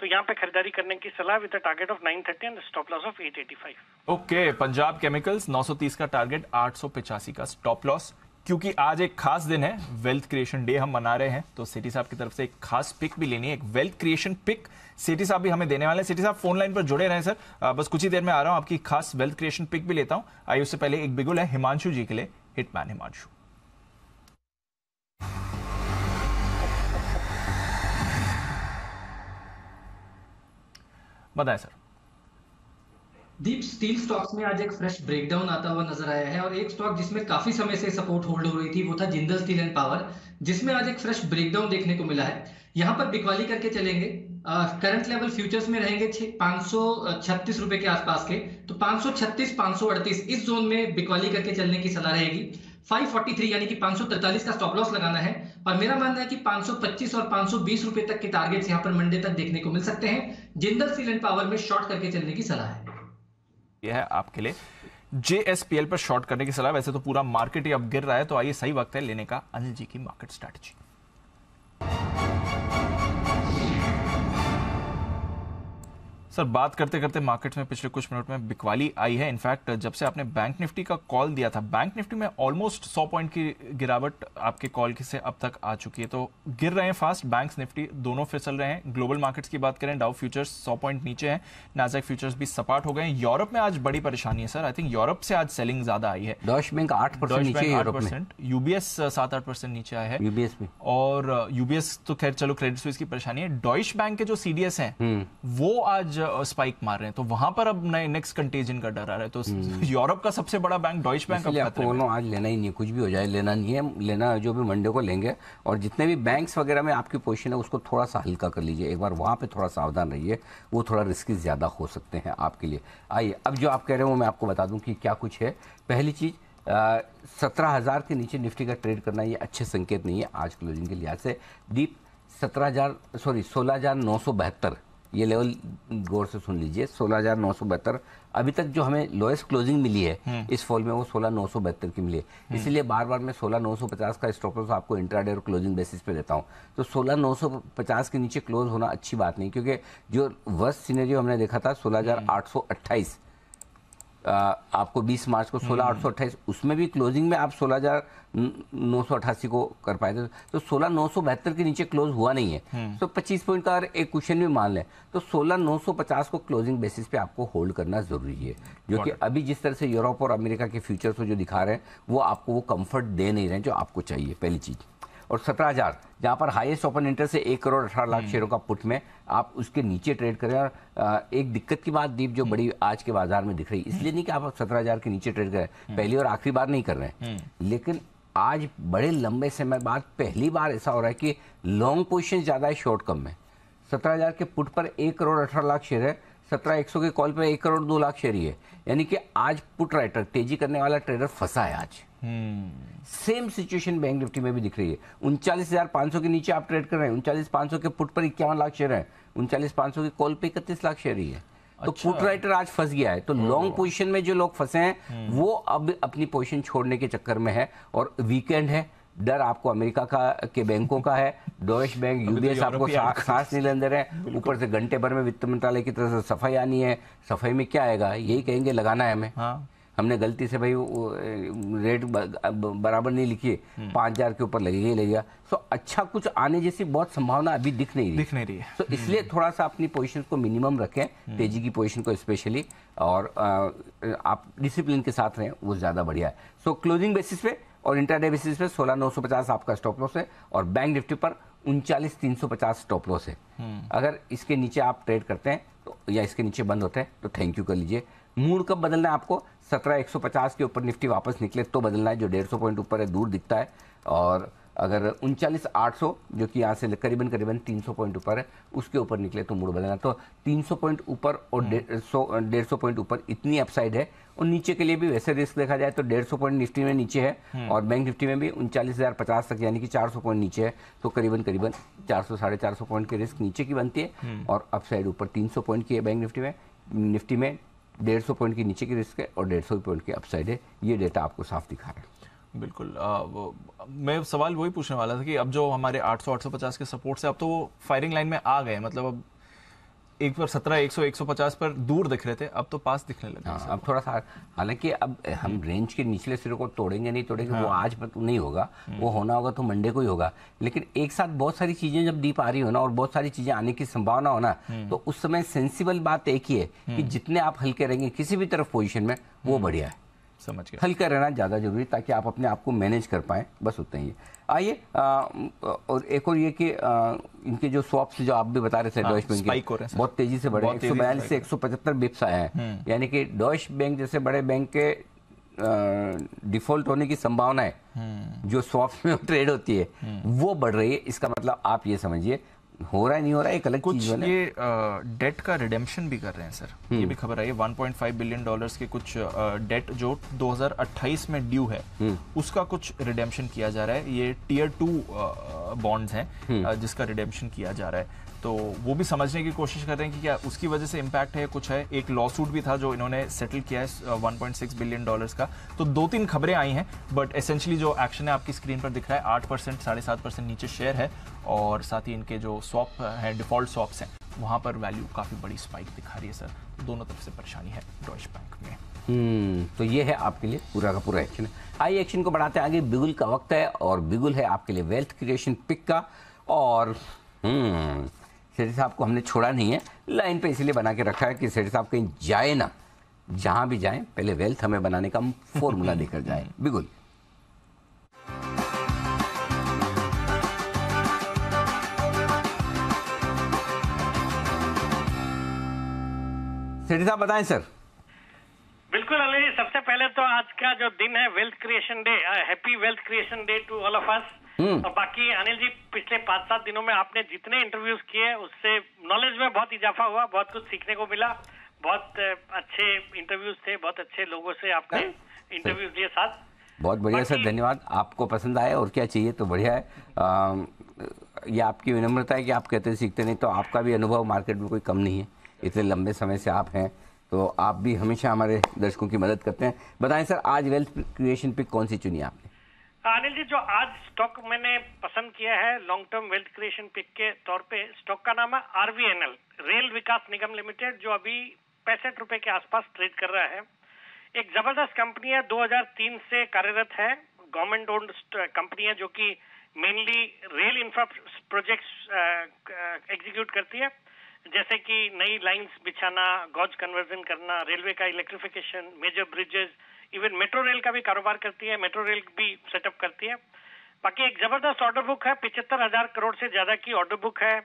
तो यहाँ पे खरीदारी करने की सलाह with target of 930 and stop loss of 885 okay Punjab chemicals 930 का टारगेट 885 का स्टॉप लॉस क्योंकि आज एक खास दिन है वेल्थ क्रिएशन डे हम मना रहे हैं तो सेठी साहब की तरफ़ से एक खास पिक भी लेनी है एक वेल्थ क्रिएशन पिक सेठी साहब भी हमें देने वाले हैं। सेठी साहब फ़ोन लाइन पर जुड़े रहे सर आ, बस कुछ ही देर में आ रहा हूँ आपकी खास वेल्थ क्रिएशन पिक भी लेता हूँ। आइए उससे पहले एक बिगुल है हिमांशु जी के लिए हिटमैन हिमांशु। बताए सर दीप स्टील स्टॉक्स में आज एक फ्रेश ब्रेकडाउन आता हुआ नज़र आया है और एक स्टॉक जिसमें काफ़ी समय से सपोर्ट होल्ड हो रही थी, वो था जिंदल स्टील एंड पावर जिसमें आज एक फ्रेश ब्रेकडाउन देखने को मिला है। यहाँ पर बिकवाली करके चलेंगे। करंट लेवल फ्यूचर्स में रहेंगे पाँच सौ छत्तीस रुपए के आसपास के। तो 536 538 इस जोन में बिकवाली करके चलने की सलाह रहेगी। 543 यानी कि 543 का स्टॉप लॉस लगाना है और मेरा मानना है कि 525 और 520 रुपए तक के टारगेट्स यहाँ पर मंडे तक देखने को मिल सकते हैं। जिंदल स्टील एंड पावर में शॉर्ट करके चलने की सलाह है। यह है आपके लिए। जेएसपीएल पर शॉर्ट करने की सलाह। वैसे तो पूरा मार्केट ही अब गिर रहा है तो आइए सही वक्त है लेने का। अनिल जी की मार्केट स्ट्रैटेजी। सर बात करते करते मार्केट्स में पिछले कुछ मिनट में बिकवाली आई है। इनफैक्ट जब से आपने बैंक निफ्टी का कॉल दिया था बैंक निफ्टी में ऑलमोस्ट 100 पॉइंट की गिरावट आपके कॉल से अब तक आ चुकी है। तो गिर रहे हैं फास्ट बैंक्स निफ्टी दोनों फिसल रहे हैं। ग्लोबल मार्केट्स की बात करें डाउ फ्यूचर्स सौ पॉइंट नीचे हैं नाजक फ्यूचर्स भी सपाट हो गए हैं। यूरोप में आज बड़ी परेशानी है सर आई थिंक यूरोप से आज सेलिंग ज़्यादा आई है। डॉश बैंक आठ परसेंट यूबीएस सात आठ परसेंट नीचे आया है। यूबीएस में। और यूबीएस तो खैर चलो क्रेडिट स्विस की परेशानी है। डॉइश बैंक के जो सीडीएस हैं वो आज स्पाइक मार रहे हैं तो वहाँ पर अब नए नेक्स्ट कंटेजन का डर आ रहा है। तो यूरोप का सबसे बड़ा बैंक डॉइश बैंक आपको बोलो आज लेना ही नहीं कुछ भी हो जाए लेना नहीं है लेना जो भी मंडे को लेंगे और जितने भी बैंक्स वगैरह में आपकी पोजिशन है उसको थोड़ा सा हल्का कर लीजिए। एक बार वहाँ पर थोड़ा सावधान रहिए वो थोड़ा रिस्की ज़्यादा हो सकते हैं आपके लिए। आइए अब जो आप कह रहे हो मैं आपको बता दूँ कि क्या कुछ है। पहली चीज़ सत्रह हज़ार के नीचे निफ्टी का ट्रेड करना ये अच्छे संकेत नहीं है आज क्लोजिंग के लिहाज से। डीप सत्रह हज़ार सॉरी सोलह हज़ार नौ सौ बहत्तर ये लेवल गौर से सुन लीजिए सोलह अभी तक जो हमें लोएस्ट क्लोजिंग मिली है इस फॉल में वो सोलह नौ सौ बहत्तर की मिली है। इसीलिए बार बार मैं सोलह नौ सौ पचास का स्टॉप लॉस आपको इंट्राडे और क्लोजिंग बेसिस पे देता हूँ। तो सोलह नौ सौ पचास के नीचे क्लोज होना अच्छी बात नहीं क्योंकि जो वर्स्ट सीनरी हमने देखा था सोलह हज़ार आठ सौ अट्ठाईस। आपको 20 मार्च को सोलह आठ सौ अट्ठाईस उसमें भी क्लोजिंग में आप सोलह हज़ार नौ सौ अट्ठासी को कर पाए थे। तो सोलह नौ सौ बहत्तर के नीचे क्लोज हुआ नहीं है। तो 25 पॉइंट का अगर एक क्वेश्चन भी मान लें। तो सोलह नौ सौ पचास को क्लोजिंग बेसिस पे आपको होल्ड करना ज़रूरी है। जो कि अभी जिस तरह से यूरोप और अमेरिका के फ्यूचर्स को जो दिखा रहे हैं वो आपको वो कंफर्ट दे नहीं रहे जो आपको चाहिए पहली चीज़। और सत्रह हज़ार। जहाँ पर हाईएस्ट ओपन इंटरेस्ट है एक करोड़ अठारह लाख शेयरों का पुट में आप उसके नीचे ट्रेड करें और एक दिक्कत की बात दीप जो बड़ी आज के बाज़ार में दिख रही है। इसलिए नहीं कि आप सत्रह हज़ार के नीचे ट्रेड करें। पहली और आखिरी बार नहीं कर रहे हैं। लेकिन आज बड़े लंबे समय बाद पहली बार ऐसा हो रहा है कि लॉन्ग पोजिशन ज़्यादा है शॉर्ट कम में सत्रह हज़ार के पुट पर एक करोड़ अठारह लाख शेयर है। सत्रह एक सौ के कॉल पर एक करोड़ दो लाख शेयर ही है। यानी कि आज पुट राइटर तेज़ी करने वाला ट्रेडर फंसा है आज। सेम सिचुएशन बैंक निफ्टी में भी दिख रही है। उनचालीस हज़ार पाँच सौ के नीचे आप ट्रेड कर रहे हैं उनचालीस पाँच सौ के पुट पर इक्यावन लाख शेयर है उनचालीस पाँच सौ के कॉल पे इकतीस लाख शेयर ही है। तो पुट राइटर आज फंस गया है तो लॉन्ग पोजीशन में जो लोग फंसे हैं वो अब अपनी पोजीशन छोड़ने के चक्कर में है और वीकेंड है डर आपको अमेरिका का के बैंकों का है डॉइश बैंक यूबीएस आपको सा, सांस नहीं लेने दे रहे ऊपर से घंटे भर में वित्त मंत्रालय की तरफ़ से सफ़ाई आनी है सफ़ाई में क्या आएगा यही कहेंगे लगाना है हमें। हाँ। हमने गलती से भाई रेट बराबर नहीं लिखी पाँच हज़ार के ऊपर लगेगा ही लगेगा। सो अच्छा कुछ आने जैसी बहुत संभावना अभी दिख नहीं रही। दिख नहीं रही है। तो इसलिए थोड़ा सा अपनी पोजीशन को मिनिमम रखें। तेज़ी की पोजीशन को स्पेशली और आप डिसिप्लिन के साथ रहें वो ज़्यादा बढ़िया है। सो क्लोजिंग बेसिस पे और इंटरडे बेसिस पे सोलह नौ सौ पचास आपका स्टॉप लॉस है और बैंक निफ्टी पर उनचालीस तीन सौ पचास स्टॉप लॉस है। अगर इसके नीचे आप ट्रेड करते हैं तो या इसके नीचे बंद होते हैं तो थैंक यू कर लीजिए। मूड कब बदलना है आपको? सत्रह एक सौ पचास के ऊपर निफ्टी वापस निकले तो बदलना है जो डेढ़ सौ पॉइंट ऊपर है दूर दिखता है। और अगर उनचालीस आठ सौ जो कि यहाँ से करीबन करीबन तीन सौ पॉइंट ऊपर है उसके ऊपर निकले तो मूड बदलना। तो तीन सौ पॉइंट ऊपर और डेढ़ सौ डेढ़ सौ पॉइंट ऊपर इतनी अपसाइड है और नीचे के लिए भी वैसे रिस्क देखा जाए तो डेढ़ सौ पॉइंट निफ्टी में नीचे है और बैंक निफ्टी में भी उनचालीस हज़ार पचास तक यानी कि चार सौ पॉइंट नीचे है तो करीबन करीबन चार सौ साढ़े चार सौ पॉइंट की रिस्क नीचे की बनती है और अपसाइड ऊपर तीन सौ पॉइंट की है बैंक निफ्टी में। निफ्टी में डेढ़ सौ पॉइंट के नीचे की रिस्क है और डेढ़ सौ पॉइंट की अपसाइड है। ये डेटा आपको साफ़ दिखा रहा है। बिल्कुल आ, मैं सवाल वही पूछने वाला था कि अब जो हमारे 800 850 के सपोर्ट से अब तो वो फायरिंग लाइन में आ गए मतलब अब एक बार सत्रह एक सौ एक सौ पचास पर दूर दिख रहे थे अब तो पास दिखने लगे हाँ, अब थोड़ा सा हालाँकि अब हम रेंज के निचले सिरों को तोड़ेंगे नहीं तोड़ेंगे हाँ, वो आज पर तो नहीं होगा वो होना होगा तो मंडे को ही होगा लेकिन एक साथ बहुत सारी चीज़ें जब दीप आ रही हो ना और बहुत सारी चीज़ें आने की संभावना होना तो उस समय सेंसिबल बात एक ही है कि जितने आप हल्के रहेंगे किसी भी तरफ़ पोजिशन में वो बढ़िया है। समझ गया हल्का रहना ज़्यादा ज़रूरी ताकि आप अपने आप को मैनेज कर पाएँ। बस उतना ही आइए और एक और ये कि इनके जो स्वॉप्स जो आप भी बता रहे थे हाँ, डॉइश बैंक के, हो हैं सर। बहुत तेज़ी से बढ़े एक सौ से बयालीस से एक सौ पचहत्तर बिप्स आए हैं। यानी कि डॉइश बैंक जैसे बड़े बैंक के डिफ़ॉल्ट होने की संभावना है। जो स्वॉप्स में ट्रेड होती है वो बढ़ रही है। इसका मतलब आप ये समझिए हो रहा है नहीं हो रहा है एक अलग कुछ चीज़ ये डेट का रिडेम्पशन भी कर रहे हैं सर ये भी खबर आई है 1.5 बिलियन डॉलर्स के कुछ डेट जो 2028 में ड्यू है उसका कुछ रिडेम्पशन किया जा रहा है। ये टीयर टू बॉन्ड्स हैं जिसका रिडेम्पशन किया जा रहा है। तो वो भी समझने की कोशिश कर रहे हैं कि क्या उसकी वजह से इम्पैक्ट है, कुछ है। एक लॉ सूट भी था जो इन्होंने सेटल किया है one point six billion dollars का। तो दो तीन खबरें आई हैं बट एसेंशली जो एक्शन है आपकी स्क्रीन पर दिख रहा है, आठ परसेंट, साढ़े सात परसेंट नीचे शेयर है और साथ ही इनके जो स्वॉप हैं डिफ़ॉल्ट स्वॉप्स हैं, वहाँ पर वैल्यू काफ़ी बड़ी स्पाइक दिखा रही है सर तो दोनों तरफ़ से परेशानी है डॉइश बैंक में। हम्म तो ये है आपके लिए पूरा का पूरा एक्शन आई एक्शन को बढ़ाते आगे। बिगुल का वक्त है और बिगुल है आपके लिए वेल्थ क्रिएशन पिक का और हम्म सेठी साहब को हमने छोड़ा नहीं है लाइन पे इसीलिए बना के रखा है कि सेठी साहब कहीं जाए ना जहाँ भी जाए पहले वेल्थ हमें बनाने का फॉर्मूला लेकर जाए। बिगुल सेठी साहब बताएँ सर। बिल्कुल अली जी सबसे पहले तो आज का जो दिन है wealth creation day happy wealth creation day to all of us और बाकी अनिल जी पिछले पाँच सात दिनों में आपने जितने इंटरव्यूज़ किए उससे नॉलेज में बहुत इजाफा हुआ बहुत कुछ सीखने को मिला बहुत अच्छे इंटरव्यूज़ थे बहुत अच्छे लोगों से आपने इंटरव्यूज़ लिए साथ। बहुत बढ़िया सर धन्यवाद। आपको पसंद आया और क्या चाहिए तो बढ़िया है। आ, ये आपकी विनम्रता है कि आप कहते सीखते नहीं तो आपका भी अनुभव मार्केट में कोई कम नहीं है। इतने लंबे समय से आप हैं तो आप भी हमेशा हमारे दर्शकों की मदद करते हैं। बताएँ सर आज वेल्थ क्रिएशन पिक कौन सी चुनी आपने? अनिल जी, जो आज स्टॉक मैंने पसंद किया है long term wealth creation pick के तौर पे स्टॉक का नाम है आरवीएनएल रेल विकास निगम लिमिटेड जो अभी पैंसठ रुपए के आसपास ट्रेड कर रहा है। एक ज़बरदस्त कंपनी है 2003 से कार्यरत है। गवर्नमेंट ओन्ड कंपनी है, जो कि mainly rail infra projects execute करती है। जैसे कि नई लाइंस बिछाना गॉज कन्वर्जन करना रेलवे का electrification major bridges even metro rail का भी कारोबार करती है मेट्रो रेल भी सेटअप करती है। बाकी एक ज़बरदस्त ऑर्डर बुक है पिछहत्तर हज़ार करोड़ से ज़्यादा की ऑर्डर बुक है।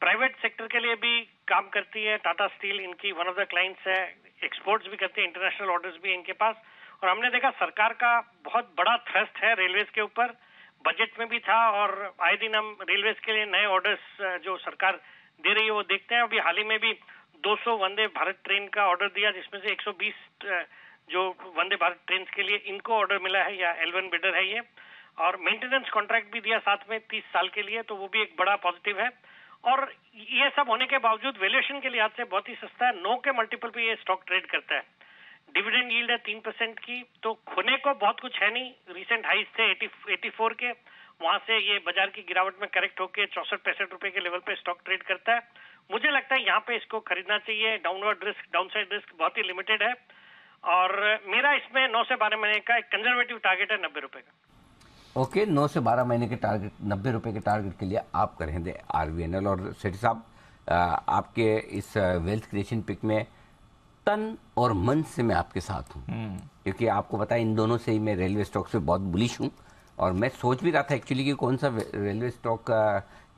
प्राइवेट सेक्टर के लिए भी काम करती है टाटा स्टील इनकी वन ऑफ़ द क्लाइंट्स है। एक्सपोर्ट्स भी करती है इंटरनेशनल ऑर्डर्स भी इनके पास। और हमने देखा सरकार का बहुत बड़ा थ्रस्ट है रेलवेज के ऊपर। बजट में भी था और आए दिन हम रेलवेज के लिए नए ऑर्डर्स जो सरकार दे रही है, वो देखते हैं। अभी हाल ही में भी 200 वंदे भारत ट्रेन का ऑर्डर दिया, जिसमें से 120 जो वंदे भारत ट्रेन के लिए इनको ऑर्डर मिला है, या एलवन बिडर है ये। और मेंटेनेंस कॉन्ट्रैक्ट भी दिया साथ में 30 साल के लिए तो वो भी एक बड़ा पॉजिटिव है। और ये सब होने के बावजूद वैल्यूएशन के लिहाज से बहुत ही सस्ता है। नो के मल्टीपल पे ये स्टॉक ट्रेड करता है। डिविडेंड यील्ड है तीन परसेंट की। तो खोने को बहुत कुछ है नहीं। रिसेंट हाइस थे एटी एटी फोर के। वहाँ से ये बाज़ार की गिरावट में करेक्ट होकर चौसठ, पैंसठ रुपए के लेवल पे स्टॉक ट्रेड करता है। मुझे लगता है यहाँ पे इसको खरीदना चाहिए। डाउनवर्ड रिस्क डाउनसाइड रिस्क बहुत ही लिमिटेड है। और मेरा इसमें नौ से बारह महीने का एक कंजर्वेटिव टारगेट है नब्बे रुपए का। ओके नौ से बारह महीने के टारगेट नब्बे रुपए के टारगेट के लिए आप करें दे आरवीएनएल और सेठी साहब आपके इस वेल्थ क्रिएशन पिक में तन और मन से मैं आपके साथ हूँ। हम्म। क्योंकि आपको पता है इन दोनों से ही मैं रेलवे स्टॉक से बहुत बुलिश हूँ। और मैं सोच भी रहा था एक्चुअली कि कौन सा रेलवे स्टॉक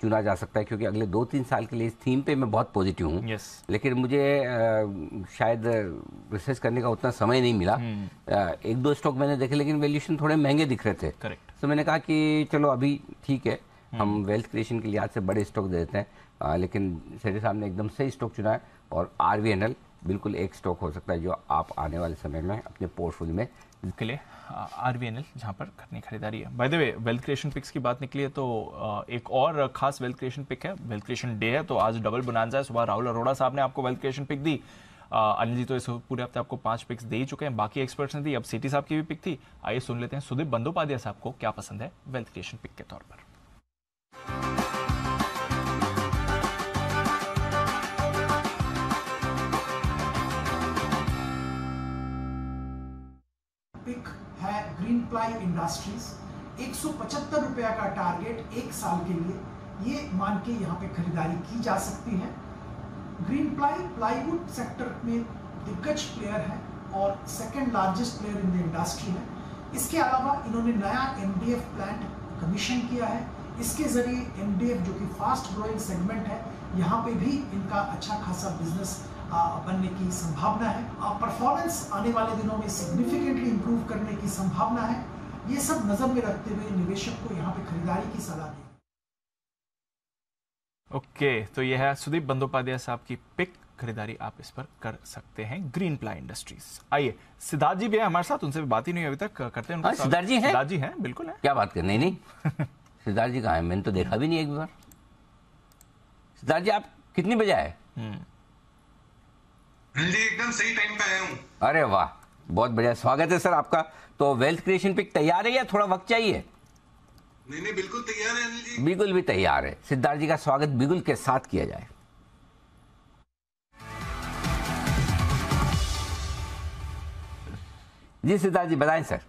चुना जा सकता है? क्योंकि अगले दो तीन साल के लिए इस थीम पे मैं बहुत पॉजिटिव हूँ। Yes. लेकिन मुझे शायद रिसर्च करने का उतना समय नहीं मिला। Hmm. एक दो स्टॉक मैंने देखे लेकिन वैल्यूशन थोड़े महँगे दिख रहे थे। करेक्ट तो मैंने कहा कि चलो अभी ठीक है hmm. हम वेल्थ क्रिएशन के लिहाज से बड़े स्टॉक दे देते हैं। आ, लेकिन सेठी साहब ने एकदम सही स्टॉक चुना है और RVNL बिल्कुल एक स्टॉक हो सकता है जो आप आने वाले समय में अपने पोर्टफोलियो में के लिए। आर वी एन एल जहाँ पर करनी खरीदारी है। By the way wealth creation picks की बात निकली है तो एक और खास वेल्थ क्रिएशन पिक है। वेल्थ क्रिएशन डे है तो आज डबल बुनाजा है। सुबह राहुल अरोड़ा साहब ने आपको वेल्थ क्रिएशन पिक दी। अनिल जी तो इस पूरे हफ़्ते आपको पाँच पिक्स दे ही चुके हैं। बाकी एक्सपर्ट्स ने दी। अब सिटी साहब की भी पिक थी। आइए सुन लेते हैं। सुदीप बंदोपाध्याय साहब को क्या पसंद है वेल्थ क्रिएशन पिक के तौर पर। है ग्रीन प्लाई इंडस्ट्रीज़ एक रुपया का टारगेट एक साल के लिए ये मान के यहाँ पे खरीदारी की जा सकती है। ग्रीन प्लाई प्लाईवुड सेक्टर में दिग्गज प्लेयर है और second largest player in the industry है। इसके अलावा इन्होंने नया एमडीएफ प्लांट कमीशन किया है। इसके ज़रिए एमडीएफ जो कि फास्ट ग्रोइंग सेगमेंट है, यहाँ पे भी इनका अच्छा खासा बिज़नेस बनने की संभावना है। परफॉर्मेंस आने वाले दिनों में सिग्निफिकेंटली इंप्रूव करने की संभावना है। ये सब नज़र में रखते हुए निवेशक को यहाँ पे खरीदारी की सलाह दी। ओके okay, तो यह है सुदीप बंदोपाध्याय साहब की पिक खरीदारी आप इस पर कर सकते हैं ग्रीन प्लाई इंडस्ट्रीज़ आइए सिद्धार्थ जी भी है हमारे साथ उनसे भी बात ही नहीं अभी तक। करते हैं हाँ, सिद्धार्थ जी हैं। सिद्धार्थ जी हैं बिल्कुल है। क्या बात करनी नहीं सिद्धार्थ जी कहा है? मैंने तो देखा भी नहीं एक बार। सिद्धार्थ जी आप कितनी बजे आए? हम्म। एकदम सही टाइम पे आया हूँ। अरे वाह बहुत बढ़िया। स्वागत है सर आपका। तो वेल्थ क्रिएशन पिक तैयार है या थोड़ा वक्त चाहिए? नहीं नहीं बिल्कुल तैयार है अनिल जी। बिल्कुल भी तैयार है। सिद्धार्थ जी का स्वागत बिगुल के साथ किया जाए। जी सिद्धार्थ जी बताएँ सर।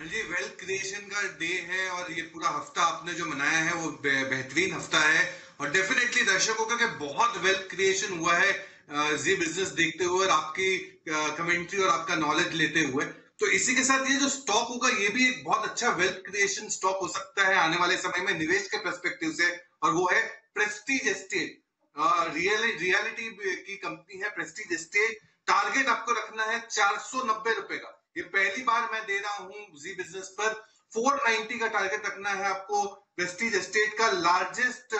जी वेल्थ क्रिएशन का डे है और ये पूरा हफ़्ता आपने जो मनाया है वो बेहतरीन हफ़्ता है। और डेफिनेटली दर्शकों का बहुत वेल्थ क्रिएशन हुआ है। जी बिज़नेस देखते हुए और आपकी कमेंट्री और आपका नॉलेज लेते हुए। तो इसी के साथ ये जो स्टॉक होगा, ये भी एक बहुत अच्छा वेल्थ क्रिएशन स्टॉक हो सकता है आने वाले समय में निवेश के पर्सपेक्टिव से। और वो है प्रेस्टीज एस्टेट रियल रियलिटी की कंपनी है प्रेस्टीज एस्टेट टारगेट आपको रखना है चार सौ नब्बे रुपए का। ये पहली बार मैं दे रहा हूँ जी बिज़नेस पर। 490 का टारगेट रखना है आपको प्रेस्टीज एस्टेट का। लार्जेस्ट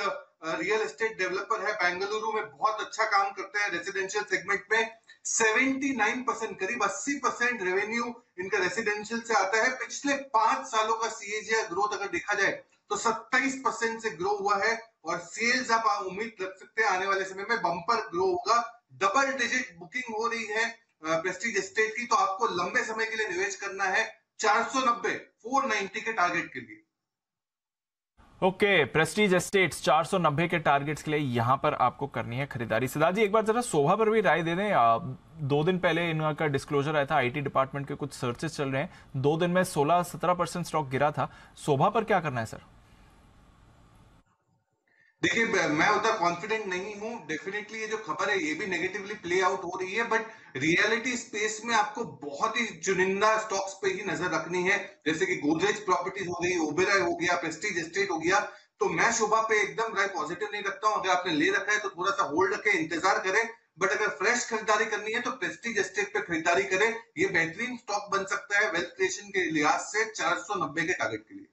रियल एस्टेट डेवलपर है बेंगलुरु में बहुत अच्छा काम करते हैं रेसिडेंशियल सेगमेंट में। 79 परसेंट करीब 80 परसेंट रेवेन्यू इनका रेसिडेंशियल से आता है। पिछले पाँच सालों का सीएजीआर ग्रोथ अगर देखा जाए तो 27 परसेंट से ग्रो हुआ है और सेल्स आप उम्मीद रख सकते हैं आने वाले समय में बम्पर ग्रो होगा। डबल डिजिट बुकिंग हो रही है प्रेस्टीज एस्टेट की। तो आपको लंबे समय के लिए निवेश करना है 490 490 के टारगेट के लिए। ओके, प्रेस्टीज एस्टेट्स 490 के टारगेट्स के लिए यहाँ पर आपको करनी है खरीदारी। सिद्धार्थ जी, एक बार जरा शोभा पर भी राय दे दें। दो दिन पहले इनका डिस्क्लोजर आया था आईटी डिपार्टमेंट के कुछ सर्चेस चल रहे हैं। दो दिन में 16-17 परसेंट स्टॉक गिरा था। शोभा पर क्या करना है सर देखिए, मैं उतना कॉन्फिडेंट नहीं हूँ। डेफिनेटली ये जो खबर है, ये भी नेगेटिवली प्ले आउट हो रही है बट रियलिटी स्पेस में आपको बहुत ही चुनिंदा स्टॉक्स पे ही नज़र रखनी है। जैसे कि गोदरेज प्रॉपर्टीज़ हो गई ओबेरा हो गया प्रेस्टीज एस्टेट हो गया। तो मैं शोभा पे एकदम राय पॉजिटिव नहीं रखता हूँ। अगर आपने ले रखा है तो थोड़ा सा होल्ड रखे, इंतज़ार करें। बट अगर फ्रेश खरीदारी करनी है तो प्रेस्टीज एस्टेट पे खरीदारी करें। ये बेहतरीन स्टॉक बन सकता है वेल्थ क्रिएशन के लिहाज से 490 के टारगेट के लिए।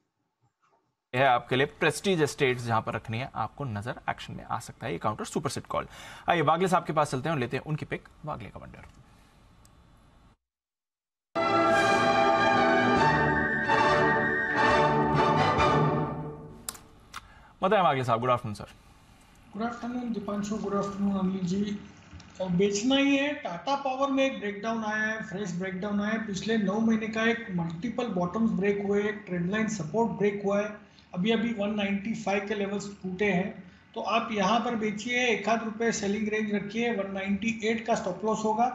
है आपके लिए प्रेस्टीज एस्टेट्स जहाँ पर रखनी है, आपको नज़र एक्शन में आ सकता है। ये काउंटर सुपर सेट कॉल आइए, वागले साहब के पास चलते हैं और लेते हैं उनकी पिक वागले का वंडर बताएँ वागले साहब good afternoon sir good afternoon Deepanshu good afternoon Anil ji और बेचना ही है। टाटा पावर में एक ब्रेकडाउन आया है फ्रेश ब्रेकडाउन आया है। पिछले नौ महीने का एक मल्टीपल बॉटम्स ब्रेक हुए, एक ट्रेंड लाइन सपोर्ट ब्रेक हुआ है। अभी अभी 195 के लेवल्स टूटे हैं तो आप यहाँ पर बेचिए, एक आध रुपये सेलिंग रेंज रखिए 198 का स्टॉप लॉस होगा।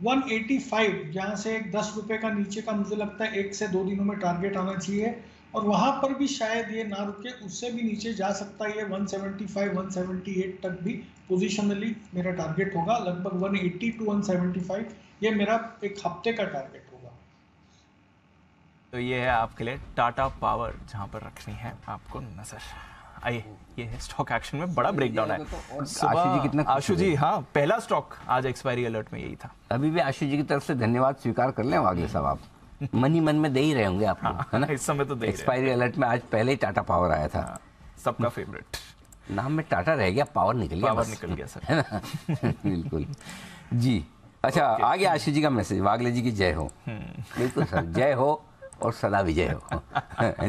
185 जहाँ से एक दस रुपये का नीचे का मुझे लगता है एक से दो दिनों में टारगेट आना चाहिए, और वहाँ पर भी शायद ये ना रुके, उससे भी नीचे जा सकता है ये 175 178 तक भी पोजिशनली मेरा टारगेट होगा, लगभग 180 टू 175 ये मेरा एक हफ़्ते का टारगेट तो ये है आपके लिए टाटा पावर जहाँ पर रखनी है आपको नज़र। आइए ये है स्टॉक एक्शन में बड़ा ब्रेकडाउन है। सुबह- आशु जी कितना आशु जी हाँ पहला स्टॉक आज एक्सपायरी अलर्ट में यही था। अभी भी आशीष जी की तरफ़ से धन्यवाद स्वीकार कर लें वागले साहब आप मन ही मन में दे ही रहे होंगे आपको है ना? इस समय तो दे ही हैं। एक्सपायरी अलर्ट में आज पहले ही टाटा पावर आया था। सबका फेवरेट नाम में टाटा रह गया पावर निकल गया पावर निकल गया सर है ना? बिल्कुल। जी अच्छा आ गया आशीष जी का मैसेज वागले जी की जय हो। बिल्कुल सर जय हो। और सदा विजय हो।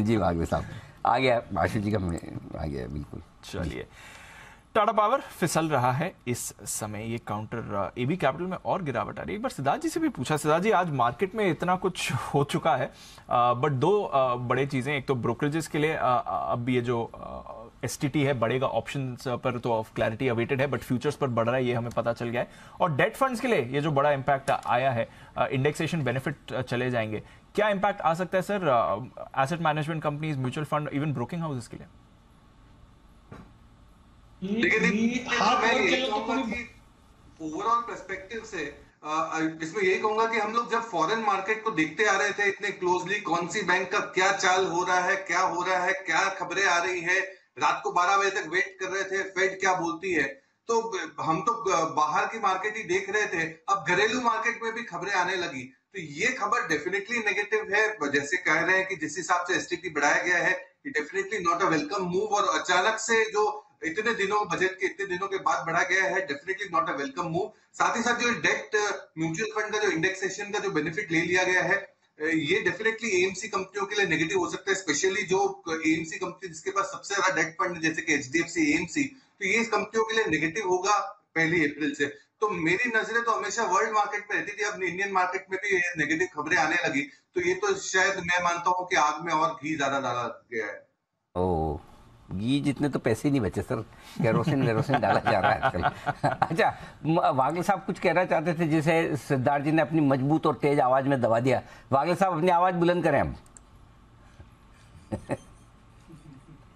जी वागले साहब। आ गया आशीष जी का आ गया बिल्कुल। चलिए। टाटा पावर फिसल रहा है इस समय। ये काउंटर एबी कैपिटल में और गिरावट आ रही है। एक बार सिद्धार्थ जी से भी पूछा। सिद्धार्थ जी, आज मार्केट में इतना कुछ हो चुका है बट दो बड़े चीज़ें एक तो ब्रोकरेजेस के लिए अब ये जो एसटीटी है, बढ़ेगा। ऑप्शन पर तो ऑफ़ क्लैरिटी अवेटेड है बट फ्यूचर्स पर बढ़ रहा है, ये हमें पता चल गया है। और डेट फंड्स के लिए ये जो बड़ा इम्पैक्ट आया है इंडेक्सेशन बेनिफिट चले जाएँगे। क्या इम्पैक्ट आ सकता है sir asset management companies mutual fund even broking houses के लिए? के लिए तो कहूँगा कि ओवरऑल पर्सपेक्टिव से इसमें यही कहूँगा कि हम लोग जब फॉरेन मार्केट को देखते आ रहे थे इतने क्लोजली कौन सी बैंक का क्या चाल हो रहा है क्या हो रहा है क्या खबरें आ रही है रात को 12 बजे तक वेट कर रहे थे फेड क्या बोलती है? तो हम तो बाहर की मार्केट ही देख रहे थे अब घरेलू मार्केट में भी खबरें आने लगी। तो ये खबर डेफिनेटली नेगेटिव है जैसे कह रहे हैं कि जिस हिसाब से एसटीपी बढ़ाया गया है definitely not a welcome move और अचानक से जो इतने दिनों बजट के, इतने दिनों के बाद बढ़ा गया है definitely not a welcome move साथ ही साथ जो डेट म्यूचुअल फंड का, जो इंडेक्सेशन का जो बेनिफिट ले लिया गया है, ये डेफिनेटली एएमसी कंपनियों के लिए नेगेटिव हो सकता है स्पेशली जो एएमसी कंपनी जिसके पास सबसे ज़्यादा डेट फंड जैसे कि एचडीएफसी एएमसी तो ये कंपनियों के लिए नेगेटिव होगा पहली अप्रैल से। तो मेरी नज़रें तो हमेशा वर्ल्ड मार्केट में रहती थी, अब इंडियन मार्केट में भी ये नेगेटिव खबरें आने लगी तो ये तो शायद मैं मानता हूँ कि आग में और घी ज़्यादा डाला गया है। ओ घी जितने तो पैसे नहीं बचे, सर। केरोसिन, वेरोसिन डाला जा रहा है आजकल। अच्छा वागल साहब कुछ कहना चाहते थे, जिसे सिद्धार्थ जी ने अपनी मज़बूत और तेज आवाज़ में दबा दिया। वागल साहब, अपनी आवाज़ बुलंद करें हम।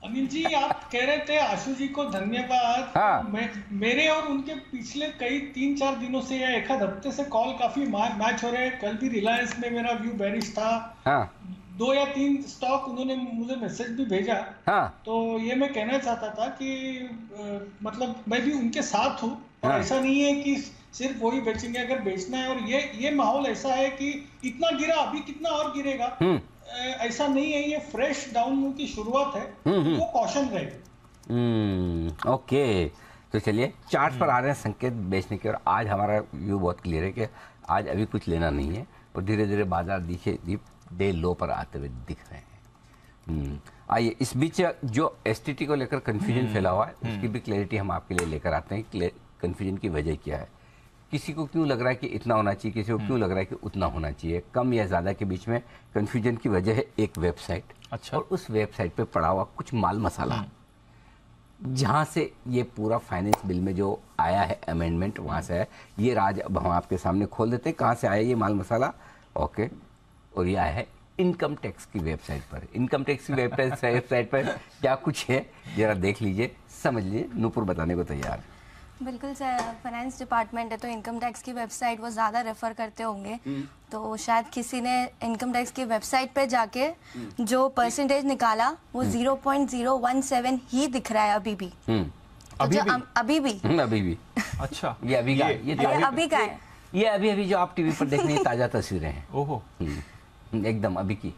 अनिल जी आप कह रहे थे आशु जी को धन्यवाद। हाँ। मैं मेरे और उनके पिछले कई तीन चार दिनों से या एक आध हफ़्ते से कॉल काफ़ी मैच हो रहे हैं। कल भी रिलायंस में मेरा व्यू बेरिश था। हाँ। दो या तीन स्टॉक उन्होंने मुझे मैसेज भी भेजा। हाँ। तो ये मैं कहना चाहता था कि अ, मतलब मैं भी उनके साथ हूँ। हाँ। ऐसा नहीं है कि सिर्फ़ वही बेचेंगे अगर बेचना है। और ये ये माहौल ऐसा है कि इतना गिरा अभी कितना और गिरेगा। हम्म। ऐसा नहीं है ये फ्रेश डाउन मूव की शुरुआत है हम्म, हम्म। वो कॉशन रहे। हम्म ओके तो चलिए चार्ट पर आ रहे हैं संकेत बेचने के और आज हमारा व्यू बहुत क्लियर है कि आज अभी कुछ लेना नहीं है और धीरे धीरे बाज़ार दिखे दीप डे लो पर आते हुए दिख रहे हैं। हम्म, आइए इस बीच जो एसटीटी को लेकर कन्फ्यूज़न फैला हुआ है उसकी भी क्लैरिटी हम आपके लिए लेकर आते हैं कन्फ्यूज़न की वजह क्या है। किसी को क्यों लग रहा है कि इतना होना चाहिए किसी को क्यों लग रहा है कि उतना होना चाहिए? कम या ज़्यादा के बीच में कंफ्यूजन की वजह है एक वेबसाइट अच्छा। और उस वेबसाइट पे पड़ा हुआ कुछ माल मसाला। जहाँ से ये पूरा फाइनेंस बिल में जो आया है अमेंडमेंट वहाँ से है ये राज अब हम आपके सामने खोल देते हैं कहाँ से आया ये माल मसाला? ओके और ये आया है इनकम टैक्स की वेबसाइट पर। इनकम टैक्स की वेबसाइट वेबसाइट पर क्या कुछ है? जरा देख लीजिए समझ लीजिए नूपुर बताने को तैयार। है बिल्कुल सर फाइनेंस डिपार्टमेंट है तो इनकम टैक्स की वेबसाइट वो ज़्यादा रेफर करते होंगे। तो शायद किसी ने इनकम टैक्स की वेबसाइट पे जाके जो परसेंटेज निकाला वो 0.017 ही दिख रहा है अभी भी। हम्म। तो अभी भी? अभी भी? हम्म, अभी भी। अच्छा। ये अभी का ये- अभी, का है। ये अभी अभी जो आप टीवी पर देख रहे हैं ताज़ा तस्वीरें हैं। ओहो। हम्म, एकदम अभी की।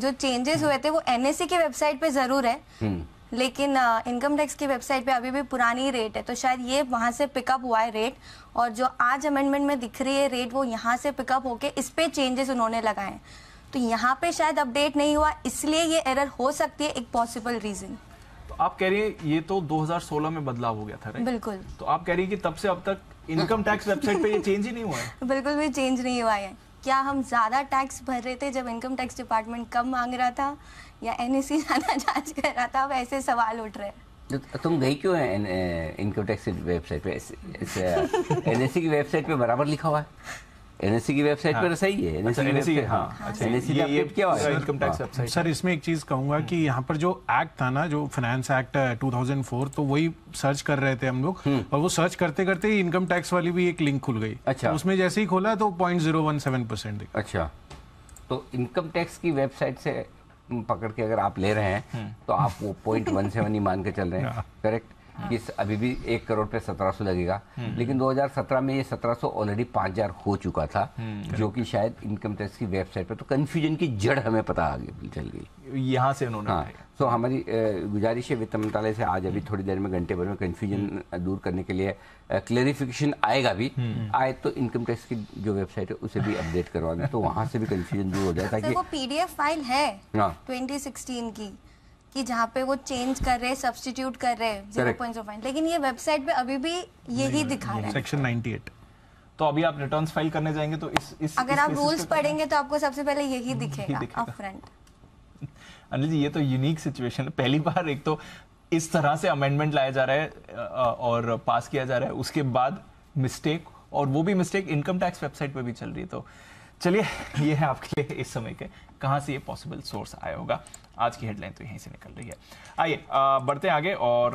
जो चेंजेस हुए थे वो एनएससी की वेबसाइट पे ज़रूर है। हम्म। लेकिन इनकम टैक्स की वेबसाइट पे अभी भी पुरानी रेट है तो शायद ये वहाँ से पिकअप हुआ है रेट और जो आज अमेंडमेंट में दिख रही है रेट वो यहाँ से पिकअप होके इस पे चेंजेस उन्होंने लगाए तो यहाँ पे शायद अपडेट नहीं हुआ इसलिए ये एरर हो सकती है एक पॉसिबल रीजन तो आप कह रही है ये तो 2016 में बदलाव हो गया था राइट बिल्कुल। तो आप कह रही है कि तब से अब तक इनकम टैक्स वेबसाइट पे ये चेंज ही नहीं हुआ है? बिल्कुल भी चेंज नहीं हुआ है। क्या हम ज़्यादा टैक्स भर रहे थे जब इनकम टैक्स डिपार्टमेंट कम मांग रहा था? या एन ज़्यादा जाँच कर रहा था? अब ऐसे सवाल उठ रहे हैं। तो तुम गई क्यों है इनकम टैक्स की वेबसाइट पे? एनएससी की वेबसाइट पे बराबर लिखा हुआ है। एनएससी की वेबसाइट पे सही है अच्छा, की हाँ, हाँ अच्छा, एनएससी ये अपडेट किया हुआ है इनकम टैक्स हाँ। वेबसाइट सर इसमें एक चीज़ कहूँगा कि यहाँ पर जो एक्ट था ना जो फाइनेंस एक्ट 2004 तो वही सर्च कर रहे थे हम लोग और वो सर्च करते करते ही इनकम टैक्स वाली भी एक लिंक खुल गई अच्छा। तो उसमें जैसे ही खोला तो point zero one seven percent दिखा अच्छा तो इनकम टैक्स की वेबसाइट से पकड़ के अगर आप ले रहे हैं तो आप वो पॉइंट वन सेवन ही मान के चल रहे हैं करेक्ट कि अभी भी एक करोड़ पे सत्रह सौ लगेगा। लेकिन 2017 में ये 1700 ऑलरेडी 5000 हो चुका था जो कि शायद इनकम टैक्स की वेबसाइट पे तो कंफ्यूजन की जड़ हमें पता आगे चल गई। यहाँ से उन्होंने हाँ। तो हमारी गुजारिश है वित्त मंत्रालय से आज अभी थोड़ी देर में घंटे भर में कंफ्यूजन दूर करने के लिए क्लेरिफिकेशन आएगा भी। आए तो इनकम टैक्स की जो वेबसाइट है उसे भी अपडेट करवा दें तो वहाँ से भी कंफ्यूजन दूर हो जाए ताकि वो पीडीएफ फ़ाइल है हाँ। 2016 की। कि जहाँ पे वो चेंज कर रहे सब्सटीट्यूट कर रहे ज़ीरो पॉइंट लेकिन ये वेबसाइट पे अभी भी यही दिखा रहा है। सेक्शन 98 तो अभी आप रिटर्न फ़ाइल करने जाएँगे तो इस इस अगर इस आप रूल्स पढ़ेंगे तो आपको सबसे पहले यही दिखेगा दिखेगा। अप फ्रंट अनिल जी ये तो यूनिक सिचुएशन है। पहली बार एक तो इस तरह से अमेंडमेंट लाया जा रहा है और पास किया जा रहा है। उसके बाद मिस्टेक और वो भी मिस्टेक इनकम टैक्स वेबसाइट पे भी चल रही है। तो चलिए ये है आपके लिए इस समय के कहाँ से ये पॉसिबल सोर्स आया होगा। आज की हेडलाइन तो यहीं से निकल रही है। आइए बढ़ते हैं आगे और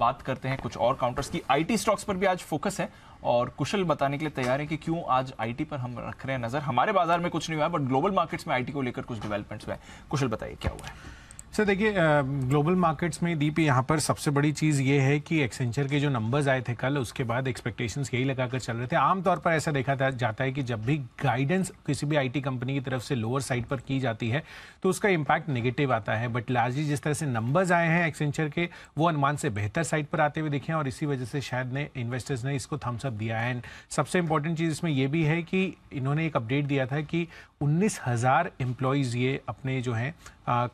बात करते हैं कुछ और काउंटर्स की। आईटी स्टॉक्स पर भी आज फोकस है और कुशल बताने के लिए तैयार है कि क्यों आज आईटी पर हम रख रहे हैं नज़र। हमारे बाज़ार में कुछ नहीं हुआ है बट ग्लोबल मार्केट्स में आईटी को लेकर कुछ डेवलपमेंट्स हुए हैं। कुशल बताइए, क्या हुआ है? सर, देखिए ग्लोबल मार्केट्स में दीप, यहाँ पर सबसे बड़ी चीज़ ये है कि एक्सेंचर के जो नंबर्स आए थे कल, उसके बाद एक्सपेक्टेशंस यही लगाकर चल रहे थे। आमतौर पर ऐसा देखा जाता है कि जब भी गाइडेंस किसी भी आईटी कंपनी की तरफ़ से लोअर साइड पर की जाती है तो उसका इम्पैक्ट नेगेटिव आता है। बट लार्जली जिस तरह से नंबर्स आए हैं एक्सेंचर के, वो अनुमान से बेहतर साइड पर आते हुए दिखे और इसी वजह से शायद ने इन्वेस्टर्स ने इसको थम्सअप दिया। है एंड सबसे इंपॉर्टेंट चीज़ इसमें यह भी है कि इन्होंने एक अपडेट दिया था कि उन्नीस हज़ार ये अपने जो हैं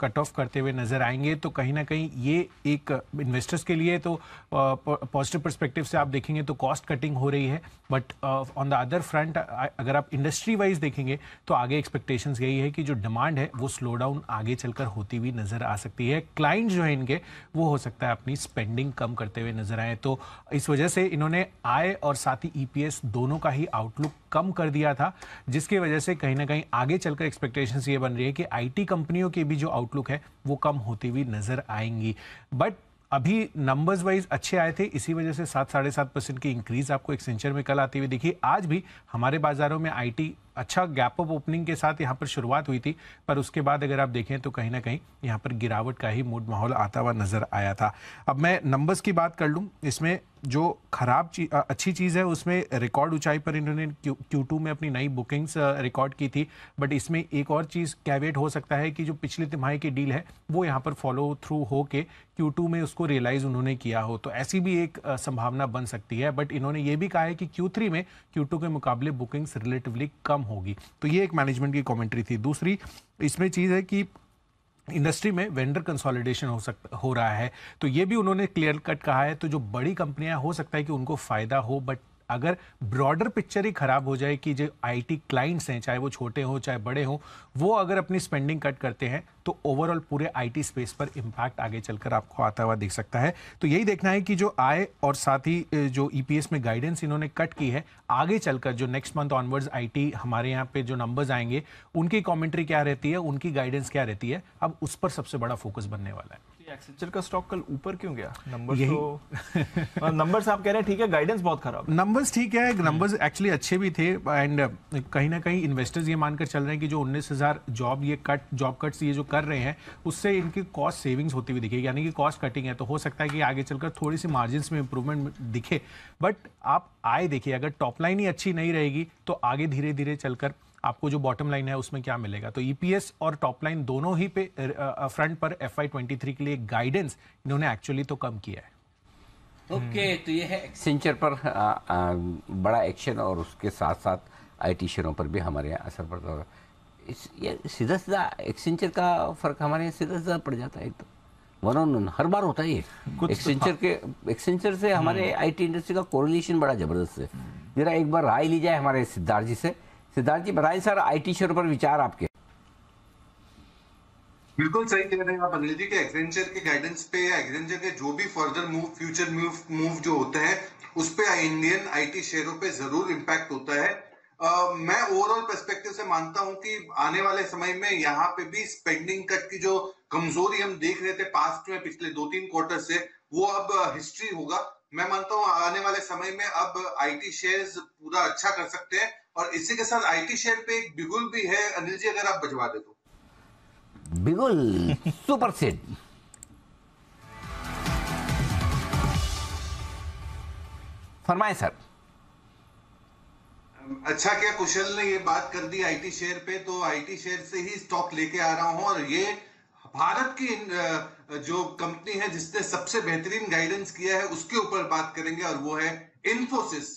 कट ऑफ़ करते हुए नज़र आएँगे तो कहीं ना कहीं ये एक इन्वेस्टर्स के लिए तो पॉजिटिव परस्पेक्टिव से आप देखेंगे तो कॉस्ट कटिंग हो रही है। But on the other front अगर आप इंडस्ट्री वाइज देखेंगे तो आगे एक्सपेक्टेशंस यही है कि जो डिमांड है, वो स्लो डाउन आगे चलकर होती हुई नज़र आ सकती है। क्लाइंट जो है इनके, वो हो सकता है अपनी स्पेंडिंग कम करते हुए नज़र आए। तो इस वजह से इन्होंने आय और साथ ही ईपीएस दोनों का ही आउटलुक कम कर दिया था, जिसकी वजह से कहीं ना कहीं आगे चलकर एक्सपेक्टेशंस ये बन रही है कि आईटी कंपनियों के भी जो आउटलुक है वो कम होती हुई नज़र आएँगी। बट अभी नंबर्स वाइज अच्छे आए थे, इसी वजह से सात, साढ़े सात परसेंट की इंक्रीज आपको एक्सेंचर में कल आती हुई दिखी। आज भी हमारे बाजारों में आईटी अच्छा गैप अप ओपनिंग के साथ यहाँ पर शुरुआत हुई थी, पर उसके बाद अगर आप देखें तो कहीं ना कहीं यहाँ पर गिरावट का ही मूड माहौल आता हुआ नज़र आया था। अब मैं नंबर्स की बात कर लूँ, इसमें जो खराब चीज़ अच्छी चीज़ है, उसमें रिकॉर्ड ऊंचाई पर इन्होंने क्यू टू में अपनी नई बुकिंग्स रिकॉर्ड की थी। बट इसमें एक और चीज़ कैवेट हो सकता है कि जो पिछली तिमाही की डील है, वो यहाँ पर फॉलो थ्रू हो के क्यू टू में उसको रियलाइज़ उन्होंने किया हो। तो ऐसी भी एक संभावना बन सकती है। बट इन्होंने ये भी कहा है कि क्यू थ्री में क्यू टू के मुकाबले बुकिंग्स रिलेटिवली कम होगी। तो ये एक मैनेजमेंट की कॉमेंट्री थी। दूसरी, इसमें चीज़ है कि इंडस्ट्री में वेंडर कंसोलिडेशन हो सकता हो रहा है। तो ये भी उन्होंने क्लियर कट कहा है। तो जो बड़ी कंपनियाँ हो सकता है कि उनको फ़ायदा हो बट अगर ब्रॉडर पिक्चर ही खराब हो जाए कि जो आईटी क्लाइंट्स हैं, चाहे वो छोटे हों, चाहे बड़े हों, वो अगर अपनी स्पेंडिंग कट करते हैं तो ओवरऑल पूरे आईटी स्पेस पर इम्पैक्ट आगे चलकर आपको आता हुआ दिख सकता है। तो यही देखना है कि जो आय और साथ ही जो ईपीएस में गाइडेंस इन्होंने कट की है, आगे चलकर जो नेक्स्ट मंथ ऑनवर्ड्स आईटी हमारे यहाँ पे जो नंबर्स आएँगे, उनकी कॉमेंट्री क्या रहती है, उनकी गाइडेंस क्या रहती है, अब उस पर सबसे बड़ा फोकस बनने वाला है। एक्सेंचर का स्टॉक कल ऊपर क्यों गया? नंबर्स तो नंबर्स आप कह रहे हैं ठीक है गाइडेंस बहुत खराब नंबर्स ठीक है नंबर्स एक्चुअली अच्छे भी थे एंड कहीं ना कहीं इन्वेस्टर्स ये मानकर चल रहे हैं कि जो उन्नीस हज़ार जॉब ये कट जॉब कट्स ये जो कर रहे हैं उससे इनकी कॉस्ट सेविंग्स होती हुई दिखेगी यानी कि कॉस्ट कटिंग है तो हो सकता है कि आगे चलकर थोड़ी सी मार्जिन में इंप्रूवमेंट दिखे। बट आप आए देखिए अगर टॉप लाइन ही अच्छी नहीं रहेगी तो आगे धीरे धीरे चलकर आपको जो बॉटम लाइन है उसमें क्या मिलेगा? तो ईपीएस e और टॉप लाइन दोनों ही पे फ्रंट पर एफ़ आई ट्वेंटी थ्री के लिए गाइडेंस इन्होंने एक्चुअली तो कम किया है। ओके okay, तो ये है एक्सेंचर पर आ, आ, बड़ा एक्शन और उसके साथ साथ आईटी शेयरों पर भी हमारे यहाँ असर पड़ता होगा। इस ये सीधा सीधा एक्सेंचर का फ़र्क हमारे यहाँ सीधा सीधा पड़ जाता है तो। वन ऑन वन हर बार होता है ये। एक्सेंचर तो के एक्सेंचर से हमारे आईटी हम्म। इंडस्ट्री का कोरिलेशन बड़ा ज़बरदस्त है। जरा एक बार राय ली जाए हमारे सिद्धार्थ जी से। सिद्धार्थ जी बताएँ सर आईटी शेयर पर विचार आपके। बिल्कुल सही कह रहे हैं आप अनिल जी के एक्सेंचर के गाइडेंस पे या एक्सेंचर के जो भी further move future move move जो होते हैं उस पे इंडियन आईटी शेयरों पे ज़रूर इम्पैक्ट होता है। Uh, मैं ओवरऑल पर्सपेक्टिव से मानता हूँ कि आने वाले समय में यहाँ पे भी स्पेंडिंग कट की जो कमज़ोरी हम देख रहे थे पास्ट में पिछले दो तीन क्वार्टर से वो अब हिस्ट्री होगा। मैं मानता हूँ आने वाले समय में अब आईटी शेयर्स पूरा अच्छा कर सकते हैं और इसी के साथ आईटी शेयर पे एक बिगुल भी है अनिल जी अगर आप बजवा दे तो। बिगुल सुपर सेट फरमाए सर। अच्छा क्या कुशल ने ये बात कर दी आईटी शेयर पे तो आईटी शेयर से ही स्टॉक लेके आ रहा हूँ और ये भारत की जो कंपनी है जिसने सबसे बेहतरीन गाइडेंस किया है, उसके ऊपर बात करेंगे और वो है इन्फोसिस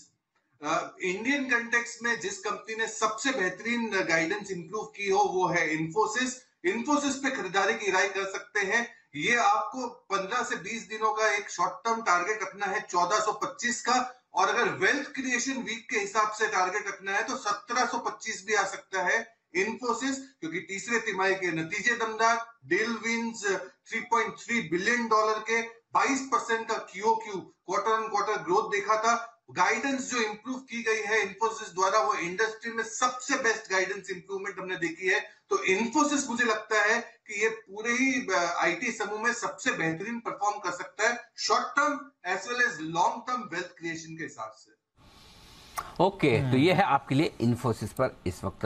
इंडियन कंटेक्स में जिस कंपनी ने सबसे बेहतरीन गाइडेंस इंप्रूव की हो, वो है इन्फोसिस इन्फोसिस पे खरीदारी की राय कर सकते हैं। ये आपको 15 से 20 दिनों का एक शॉर्ट टर्म टारगेट रखना है 1425 का। और अगर वेल्थ क्रिएशन वीक के हिसाब से टारगेट रखना है तो 1725 भी आ सकता है। इन्फोसिस क्योंकि तीसरे तिमाही के नतीजे दमदार डील विंस 3.3 बिलियन डॉलर के 22 परसेंट का Q quarter on quarter growth देखा था। गाइडेंस जो इंप्रूव की गई है इन्फोसिस द्वारा वो इंडस्ट्री में सबसे बेस्ट गाइडेंस इंप्रूवमेंट हमने देखी है। तो इन्फोसिस मुझे लगता है कि ये पूरे ही आईटी समूह में सबसे बेहतरीन परफॉर्म कर सकता है short term as well as long term wealth creation के हिसाब से। ओके okay, तो ये है आपके लिए इन्फोसिस पर इस वक्त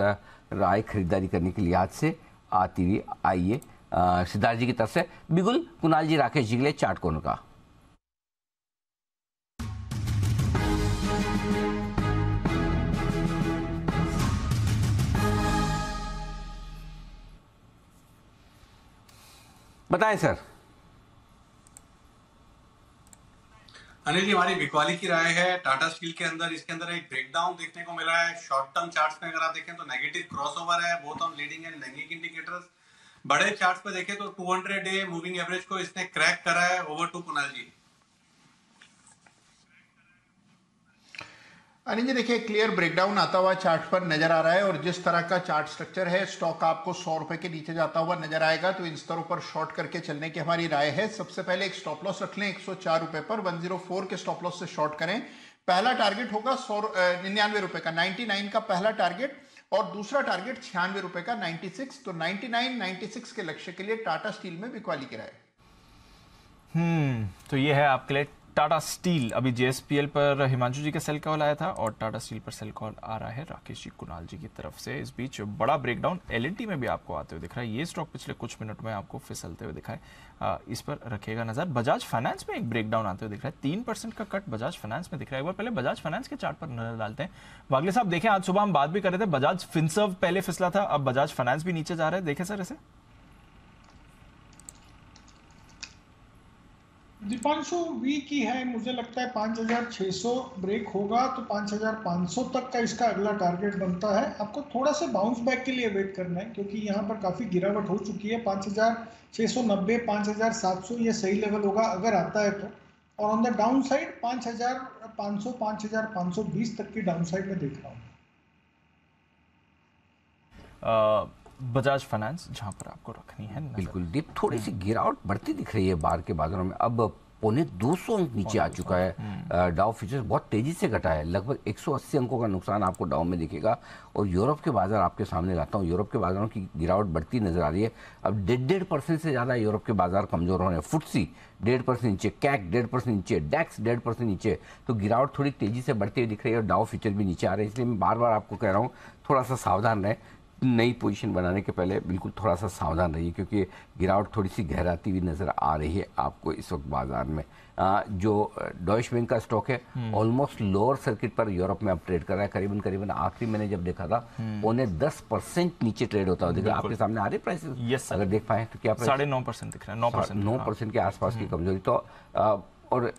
राय खरीदारी करने के लिहाज से आती हुई आइए सिद्धार्थ जी की तरफ़ से बिगुल कुणाल जी, राकेश जी के लिए चार्ट कोन का। बताएँ, सर। अनिल जी, हमारी बिकवाली की राय है, टाटा स्टील के अंदर, इसके अंदर एक ब्रेकडाउन देखने को मिला है। शॉर्ट टर्म चार्ट्स में अगर आप देखें तो नेगेटिव क्रॉसओवर है both on leading and lagging indicators बड़े चार्ट्स पे देखें तो 200 डे मूविंग एवरेज को इसने क्रैक करा है ओवर टू कुणाल जी। अनिल जी देखिए क्लियर ब्रेकडाउन आता हुआ चार्ट पर नज़र आ रहा है और जिस तरह का चार्ट स्ट्रक्चर है स्टॉक आपको सौ रुपए के नीचे जाता हुआ नज़र आएगा। तो इन स्तरों पर शॉर्ट करके चलने की हमारी राय है। सबसे पहले एक स्टॉप लॉस रख लें, एक सौ चार रुपए पर वन ज़ीरो फोर के स्टॉप लॉस से शॉर्ट करें। पहला टारगेट होगा सौ निन्यानवे रुपए का, नाइनटी नाइन का पहला टारगेट और दूसरा टारगेट छियानवे रुपए का 96 तो 99 96 के लक्ष्य के लिए टाटा स्टील में बिकवाली किराए हम्म तो ये है आपके लिए टाटा स्टील, अभी जेएसपीएल पर हिमांशु जी का सेल कॉल आया था और टाटा स्टील पर सेल कॉल आ रहा है राकेश जी कुणाल जी की तरफ़ से। इस बीच बड़ा ब्रेकडाउन एलएनटी में भी आपको आते हुए दिख रहा है। ये स्टॉक पिछले कुछ मिनट में आपको फिसलते हुए दिखा है इस पर रखेगा नज़र। बजाज फाइनेंस में एक ब्रेकडाउन आते हुए दिख रहा है। तीन परसेंट का कट बजाज फाइनेंस में दिख रहा है। एक बार पहले बजाज फाइनेंस के चार्ट पर नज़र डालते हैं। वागले साहब, देखें, आज सुबह हम बात भी कर रहे थे। बजाज फिनसर्व पहले फिसला था, अब बजाज फाइनेंस भी नीचे जा रहा है। देखे सर ऐसे दीपांशु वी की है, मुझे लगता है 5600 ब्रेक होगा तो 5500 तक का इसका अगला टारगेट बनता है। आपको थोड़ा सा बाउंस बैक के लिए वेट करना है, क्योंकि यहाँ पर काफ़ी गिरावट हो चुकी है। 5690 5700 ये सही लेवल होगा अगर आता है तो। और ऑन द डाउन साइड 5500 5520 तक की डाउन साइड में देख रहा हूँ। बजाज फाइनेंस जहाँ पर आपको रखनी है बिल्कुल। दीप थोड़ी सी गिरावट बढ़ती दिख रही है बाहर के बाजारों में। अब पौने 200 अंक नीचे आ चुका है। डाउ फ्यूचर्स बहुत तेज़ी से घटा है। लगभग 180 अंकों का नुकसान आपको डाउ में दिखेगा। और यूरोप के बाज़ार आपके सामने लाता हूँ। यूरोप के बाजारों की गिरावट बढ़ती नज़र आ रही है। अब डेढ़ डेढ़ परसेंट से ज़्यादा यूरोप के बाज़ार कमज़ोर हो रहे हैं। फुटसी डेढ़ परसेंट नीचे कैक डेढ़ परसेंट नीचे डैक्स डेढ़ परसेंट नीचे। तो गिरावट थोड़ी तेज़ी से बढ़ती हुई दिख रही है और डाउ फ्यूचर भी नीचे आ रहे हैं। इसलिए मैं बार बार आपको कह रहा हूँ थोड़ा सा सावधान रहें। नई पोजीशन बनाने के पहले बिल्कुल थोड़ा सा सावधान रहिए क्योंकि गिरावट थोड़ी सी गहराती हुई नज़र आ रही है आपको इस वक्त बाज़ार में। आ, जो डॉइश बैंक का स्टॉक है ऑलमोस्ट लोअर सर्किट पर यूरोप में अब ट्रेड कर रहा है। करीबन करीबन आखिरी मैंने जब देखा था उन्हें दस परसेंट नीचे ट्रेड होता हुआ देखा आपके सामने आ रहे प्राइसेस yes, अगर देख पाए तो क्या साढ़े नौ परसेंट दिख रहा है नौ परसेंट। नौ परसेंट के आसपास की कमज़ोरी। तो और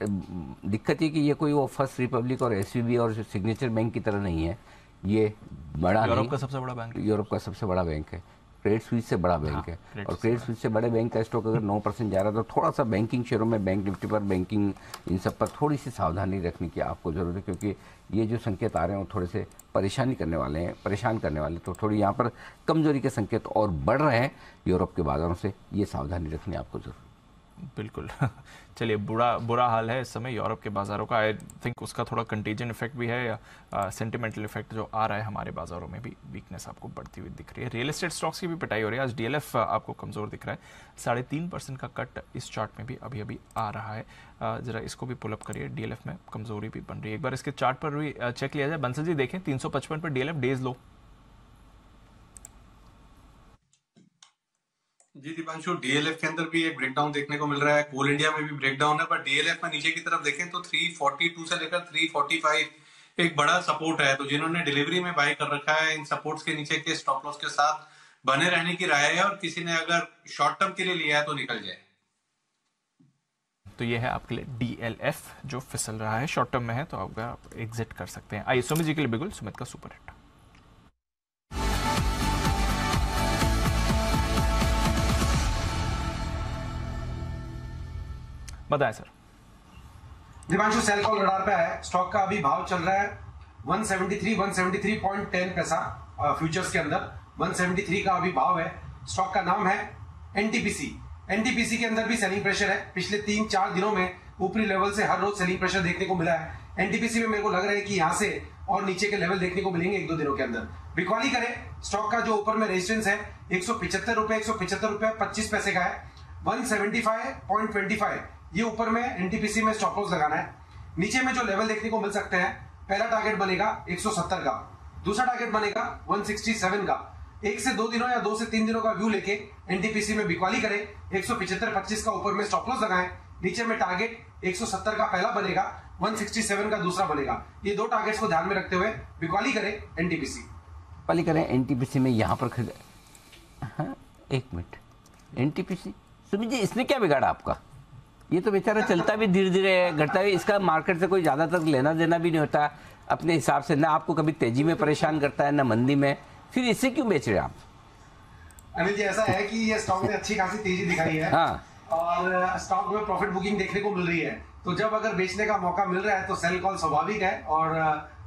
दिक्कत ये कि ये कोई वो फ़र्स्ट रिपब्लिक और एस और सिग्नेचर बैंक की तरह नहीं है। ये बड़ा यूरोप का सबसे बड़ा बैंक यूरोप का सबसे बड़ा बैंक है। क्रेडिट स्विच से बड़ा बैंक हाँ, है। और क्रेडिट स्विच से बड़े बैंक का स्टॉक अगर नौ परसेंट जा रहा है तो थोड़ा सा बैंकिंग शेयरों में बैंक निफ्टी पर बैंकिंग इन सब पर थोड़ी सी सावधानी रखने की आपको ज़रूरत है क्योंकि ये जो संकेत आ रहे हैं वो थोड़े से परेशानी करने वाले हैं परेशान करने वाले तो थोड़ी यहाँ पर कमज़ोरी के संकेत और बढ़ रहे हैं यूरोप के बाजारों से ये सावधानी रखनी आपको ज़रूरत बिल्कुल। चलिए, बुरा बुरा हाल है इस समय यूरोप के बाज़ारों का। आई थिंक उसका थोड़ा कंटीजन इफ़ेक्ट भी है या सेंटिमेंटल इफ़ेक्ट जो आ रहा है हमारे बाज़ारों में भी वीकनेस आपको बढ़ती हुई दिख रही है। रियल एस्टेट स्टॉक्स की भी पिटाई हो रही है। आज डीएलएफ आपको कमज़ोर दिख रहा है। साढ़े तीन परसेंट का कट इस चार्ट में भी अभी अभी आ रहा है। ज़रा इसको भी पुलअप करिए। डीएलएफ में कमज़ोरी भी बन रही है। एक बार इसके चार्ट पर भी चेक लिया जाए। बंसल जी देखें, तीन सौ पचपन पर डीएलएफ डेज़ लो जी दीपांशु डीएलएफ के अंदर भी एक ब्रेकडाउन देखने को मिल रहा है। कोल इंडिया में भी ब्रेकडाउन है पर डीएलएफ में नीचे की तरफ़ देखें तो 342 से लेकर 345 एक बड़ा सपोर्ट है। तो जिन्होंने डिलीवरी में बाय कर रखा है, इन सपोर्ट्स के नीचे के स्टॉप लॉस के साथ बने रहने की राय है और किसी ने अगर शॉर्ट टर्म के लिए लिया है तो निकल जाए। तो ये है आपके लिए डीएलएफ जो फिसल रहा है। शॉर्ट टर्म में है तो आप एग्जिट कर सकते हैं। आइए, सुमित जी के लिए बिल्कुल, सुमित का सुपर हिट बताएँ sir. Divanshu sell call radar पे है। स्टॉक का अभी भाव चल रहा है 173 173.10 पैसा फ्यूचर्स के अंदर। 173 का अभी भाव है। स्टॉक का नाम है एनटीपीसी एनटीपीसी के अंदर भी सेलिंग प्रेशर है। पिछले तीन चार दिनों में ऊपरी लेवल से हर रोज सेलिंग प्रेशर देखने को मिला है। एनटीपीसी में मेरे को लग रहा है कि यहाँ से और नीचे के लेवल देखने को मिलेंगे एक दो दिनों के अंदर। बिकवाली करें, स्टॉक का जो ऊपर में रेजिस्टेंस है, एक सौ पिछहत्तर रुपए, एक सौ पिछहत्तर रुपए पच्चीस पैसे का है। One seventy five point twenty five ये ऊपर में एनटीपीसी में स्टॉप लॉस लगाना है। नीचे में जो लेवल देखने को मिल सकते हैं पहला टारगेट बनेगा 170 का दूसरा टारगेट बनेगा 167 का। एक से दो दिनों या दो से तीन दिनों का व्यू लेके एनटीपीसी में बिकवाली करें एक सौ का ऊपर में स्टॉप लॉस लगाएँ नीचे में टारगेट 170 का पहला बनेगा 167 का दूसरा बनेगा। ये दो टारगेट्स को ध्यान में रखते हुए बिकवाली करें एनटीपीसी बिकवाली करें एनटीपीसी में यहाँ पर खरीद हाँ, एक मिनट। एनटीपीसी सुमित जी इसने क्या बिगाड़ा आपका? ये तो बेचारा चलता भी धीरे धीरे है घटता भी इसका मार्केट से कोई ज़्यादातर लेना देना भी नहीं होता अपने हिसाब से ना आपको कभी तेज़ी में परेशान करता है ना मंदी में फिर इसे क्यों बेच रहे आप? अनिल जी ऐसा है कि ये स्टॉक में अच्छी खासी तेज़ी दिखाई है हाँ। और स्टॉक में प्रॉफिट बुकिंग देखने को मिल रही है। तो जब अगर बेचने का मौका मिल रहा है तो सेल कॉल स्वाभाविक है और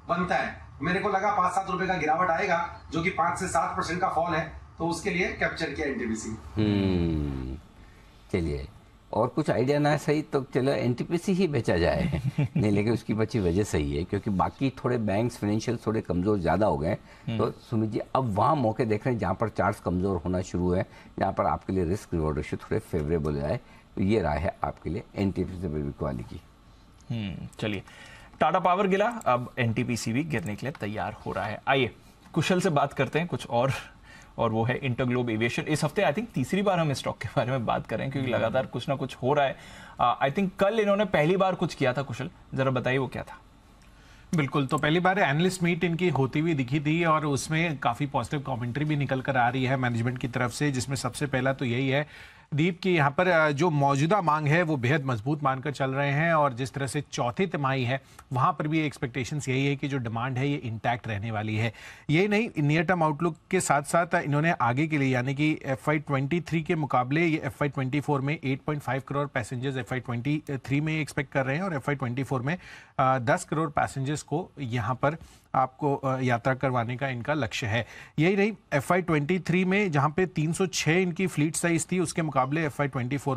बनता है। मेरे को लगा पाँच सात रुपए का गिरावट आएगा जो कि पाँच से सात परसेंट का फॉल है तो उसके लिए कैप्चर किया एनटीपीसी हम्म, चलिए। और कुछ आइडिया ना सही तो चलो एनटीपीसी ही बेचा जाए। नहीं लेकिन उसकी बची वजह सही है क्योंकि बाकी थोड़े बैंक्स फाइनेंशियल थोड़े कमज़ोर ज़्यादा हो गए तो सुमित जी अब वहाँ मौके देख रहे हैं जहाँ पर चार्ज कमज़ोर होना शुरू है जहाँ पर आपके लिए रिस्क रिवॉर्ड रेशियो थोड़े फेवरेबल आए तो ये राय है आपके लिए एन एनटीपीसी वाली की। हम्म, चलिए। टाटा पावर गिला अब एनटीपीसी भी गिरने के लिए तैयार हो रहा है। आइए कुशल से बात करते हैं कुछ और और वो है इंटरग्लोब एविएशन इस हफ़्ते आई थिंक तीसरी बार हम इस स्टॉक के बारे में बात करें रहे हैं क्योंकि लगातार कुछ ना कुछ हो रहा है। आई थिंक कल इन्होंने पहली बार कुछ किया था कुशल। जरा बताइए वो क्या था। बिल्कुल तो पहली बार एनालिस्ट मीट इनकी होती हुई दिखी थी और उसमें काफ़ी पॉजिटिव कमेंट्री भी निकल कर आ रही है मैनेजमेंट की तरफ़ से जिसमें सबसे पहला तो यही है दीप की यहाँ पर जो मौजूदा मांग है, वो बेहद मज़बूत मानकर चल रहे हैं और जिस तरह से चौथी तिमाही है, वहाँ पर भी एक्सपेक्टेशंस यही है कि जो डिमांड है, ये इंटैक्ट रहने वाली है। यही नहीं नियर टर्म आउटलुक के साथ साथ इन्होंने आगे के लिए, यानी कि एफ़ आई के मुकाबले, ये एफ़ आई में eight point five crore passengers F I में एक्सपेक्ट कर रहे हैं और एफ़ आई में दस करोड़ पैसेंजर्स को यहाँ पर आपको यात्रा करवाने का इनका लक्ष्य है। यही नहीं एफ़ आई में जहाँ पे 306 इनकी फ्लीट साइज़ थी, उसके मुकाबले एफ़ आई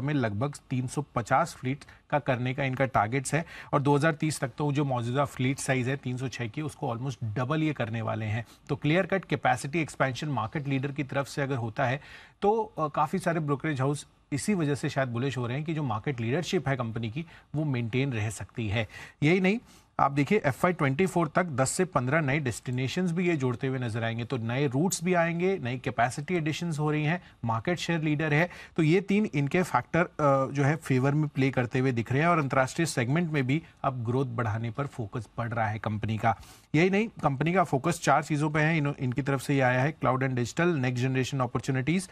में लगभग 350 फ्लीट का करने का इनका टारगेट्स है। और 2030 तक तो जो मौजूदा फ्लीट साइज़ है 306 की, उसको ऑलमोस्ट डबल ये करने वाले हैं। तो clear cut capacity expansion market leader की तरफ़ से अगर होता है तो काफ़ी सारे ब्रोकरेज हाउस इसी वजह से शायद बुलिश हो रहे हैं कि जो मार्केट लीडरशिप है कंपनी की, वो मेंटेन रह सकती है। यही नहीं आप देखिए एफ़ आई ट्वेंटी फोर तक 10 से 15 नए डेस्टिनेशंस भी ये जोड़ते हुए नज़र आएँगे। तो नए रूट्स भी आएँगे नई कैपेसिटी एडिशंस हो रही हैं मार्केट शेयर लीडर है। तो ये तीन इनके फैक्टर जो है फेवर में प्ले करते हुए दिख रहे हैं और अंतर्राष्ट्रीय सेगमेंट में भी अब ग्रोथ बढ़ाने पर फोकस बढ़ रहा है कंपनी का। यही नहीं कंपनी का फोकस चार चीज़ों पर है। इन, इनकी तरफ़ से ये आया है cloud and digital next generation opportunities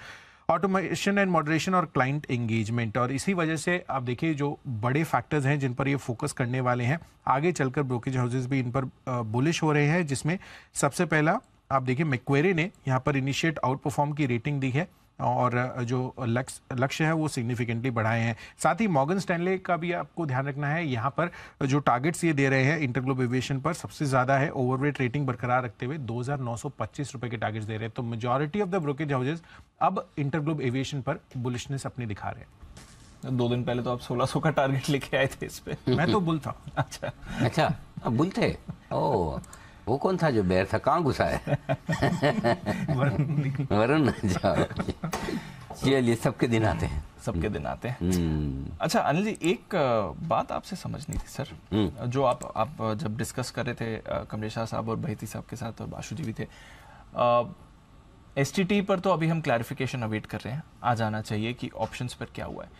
automation and moderation और क्लाइंट एंगेजमेंट। और इसी वजह से आप देखिए, जो बड़े फैक्टर्स हैं, जिन पर ये फोकस करने वाले हैं, आगे चलकर ब्रोकेज हाउसेज भी इन पर बुलिश हो रहे हैं, जिसमें सबसे पहला, आप देखिए मैक्वेरे ने यहाँ पर इनिशिएट आउट परफॉर्म की रेटिंग दी है। और जो लक्ष्य है वो सिग्निफिकेंटली बढ़ाए हैं। साथ ही मॉगन स्टैनले का भी आपको ध्यान रखना है। यहाँ पर जो टारगेट्स ये दे रहे हैं इंटरग्लोब एविएशन पर सबसे ज़्यादा है ओवरवेट रेटिंग बरकरार रखते हुए दो हज़ार नौ सौ पच्चीस रुपए के टारगेट्स दे रहे हैं। तो majority of the brokerage houses अब इंटरग्लोब एविएशन पर बुलिशनेस अपनी दिखा रहे हैं। दो दिन पहले तो आप 1600 का टारगेट लेके आए थे इस पे। मैं तो बुल था। अच्छा। अच्छा बुल थे? ओ वो कौन था जो बैर था कहाँ घुसा है? वरुण चलिए सबके दिन आते हैं। सबके दिन आते हैं। अच्छा अनिल जी एक बात आपसे समझनी थी सर। जो आप आप जब डिस्कस कर रहे थे कमलेश साहब और बहती साहब के साथ और बाशु जी भी थे एसटीटी पर तो अभी हम क्लैरिफिकेशन अवेट कर रहे हैं। आ जाना चाहिए कि ऑप्शंस पर क्या हुआ है।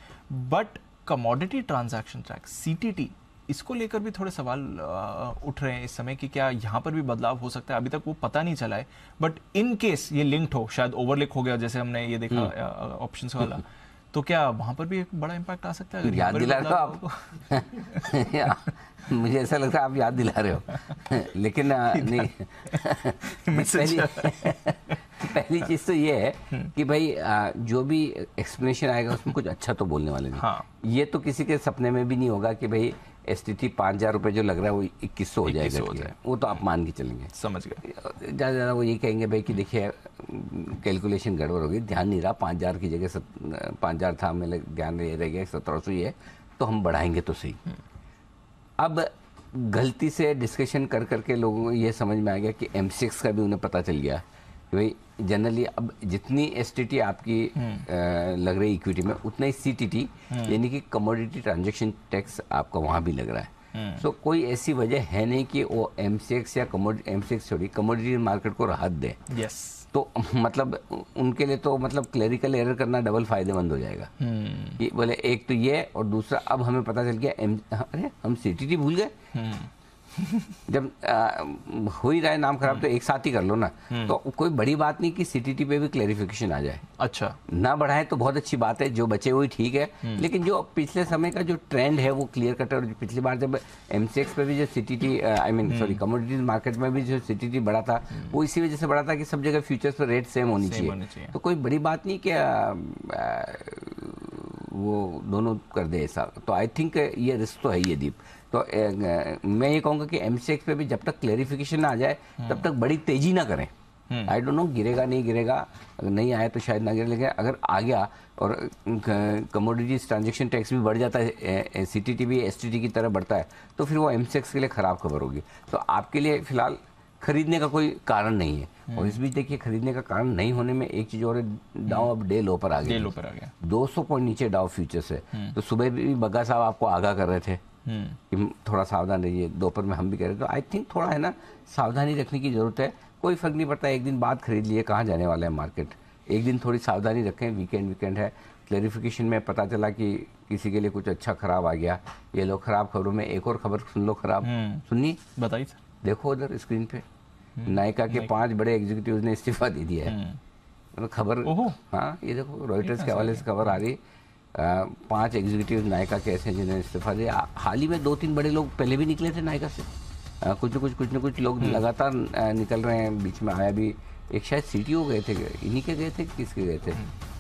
But commodity transaction track CTT इसको लेकर भी थोड़े सवाल उठ रहे हैं इस समय कि क्या यहाँ पर भी बदलाव हो सकता है? अभी तक वो पता नहीं चला है। बट इन केस ये लिंक्ड हो शायद ओवरलिक हो गया जैसे हमने ये देखा ऑप्शंस हम्म। वाला। तो क्या वहाँ पर भी एक बड़ा इम्पैक्ट आ सकता है याद दिला रहे हो आप? मुझे ऐसा लगता है आप याद दिला रहे हो। लेकिन नहीं। पहली पहली चीज़ तो ये है हम्म। कि भाई जो भी एक्सप्लेनेशन आएगा उसमें कुछ अच्छा तो बोलने वाले नहीं। हाँ। ये तो किसी के सपने में भी नहीं होगा कि भाई टी पाँच हज़ार रुपये जो लग रहा है वो इक्कीस सौ हो जाएगा हो जाए। वो तो आप मान के चलेंगे। समझ गए ज़्यादा ज़्यादा वो ये कहेंगे भाई कि देखिए कैलकुलेशन गड़बड़ हो गई ध्यान नहीं रहा पाँच हज़ार की जगह पाँच हज़ार था मेरे ध्यान रह गया सत्रह सौ ही है तो हम बढ़ाएँगे तो सही। हम्म। अब गलती से डिस्कशन कर करके लोगों को ये समझ में आ गया कि एम का भी उन्हें पता चल गया। भाई जनरली अब जितनी एसटीटी आपकी हम्म। लग रही इक्विटी में उतना ही सी हम्म। यानी कि कमोडिटी ट्रांजेक्शन टैक्स आपका वहाँ भी लग रहा है सो हम्म। so, कोई ऐसी वजह है नहीं कि वो एम या कमोडिटी एम छोड़ी कमोडिटी मार्केट को राहत दे yes. तो मतलब उनके लिए तो मतलब क्लरिकल एरर करना डबल फ़ायदेमंद हो जाएगा कि बोले एक तो ये और दूसरा अब हमें पता चल गया एम अरे हम सीटीटी भूल गए जब आ, हो ही रहा है नाम खराब तो एक साथ ही कर लो ना। तो कोई बड़ी बात नहीं कि सीटीटी पे भी क्लेरिफिकेशन आ जाए। अच्छा। ना बढ़ाए तो बहुत अच्छी बात है जो बचे वही ठीक है। लेकिन जो पिछले समय का जो ट्रेंड है वो क्लियर कट है और पिछली बार जब एमसीएक्स पे भी जो CTT I mean sorry commodities market में भी जो सीटीटी बढ़ा था वो इसी वजह से बढ़ा था कि सब जगह फ्यूचर्स पर रेट सेम होनी चाहिए। तो कोई बड़ी बात नहीं कि वो दोनों कर दे ऐसा। तो आई थिंक ये रिस्क तो है ये दीप तो ए, मैं ये कहूँगा कि एमसीएक्स पे भी जब तक क्लेरिफिकेशन ना आ जाए तब तक बड़ी तेज़ी ना करें। आई डोंट नो गिरेगा नहीं गिरेगा अगर नहीं आया तो शायद ना गिरे लेकिन अगर आ गया और कमोडिटीज ट्रांजेक्शन टैक्स भी बढ़ जाता है सी टी टी भी एस टी टी की तरह बढ़ता है तो फिर वो एमसीएक्स के लिए खराब खबर होगी। तो आपके लिए फ़िलहाल खरीदने का कोई कारण नहीं है। और इस बीच देखिए खरीदने का कारण नहीं होने में एक चीज़ और डाउ अब डे लो पर आ डे गया लो पर आ गया। 200 पॉइंट नीचे डाउ फ्यूचर्स है। तो सुबह भी बग्गा साहब आपको आगाह कर रहे थे। हम्म कि थोड़ा सावधान रहिए दोपहर में हम भी कह रहे थे तो आई थिंक थोड़ा है ना सावधानी रखने की ज़रूरत है। कोई फ़र्क नहीं पड़ता एक दिन बाद खरीद लिए कहाँ जाने वाला है मार्केट एक दिन थोड़ी सावधानी रखें वीकेंड वीकेंड है। क्लेरिफिकेशन में पता चला कि किसी के लिए कुछ अच्छा खराब आ गया। ये लोग खराब खबरों में एक और खबर सुन लो खराब। हम्म। सुनिए। बताइए देखो उधर स्क्रीन पे। नायका के पाँच बड़े एग्जीक्यूटिव ने इस्तीफा दे दिया है। मतलब खबर हाँ ये देखो रॉयटर्स के हवाले से खबर आ रही अ, पाँच एग्जीक्यूटिव नायका के ऐसे हैं जिन्होंने इस्तीफा दिया। हाल ही में दो तीन बड़े लोग पहले भी निकले थे नायका से। अ, कुछ न कुछ कुछ न कुछ लोग लगातार निकल रहे हैं बीच में। आया भी एक शायद सीटीओ गए थे इन्हीं के गए थे किसके गए थे?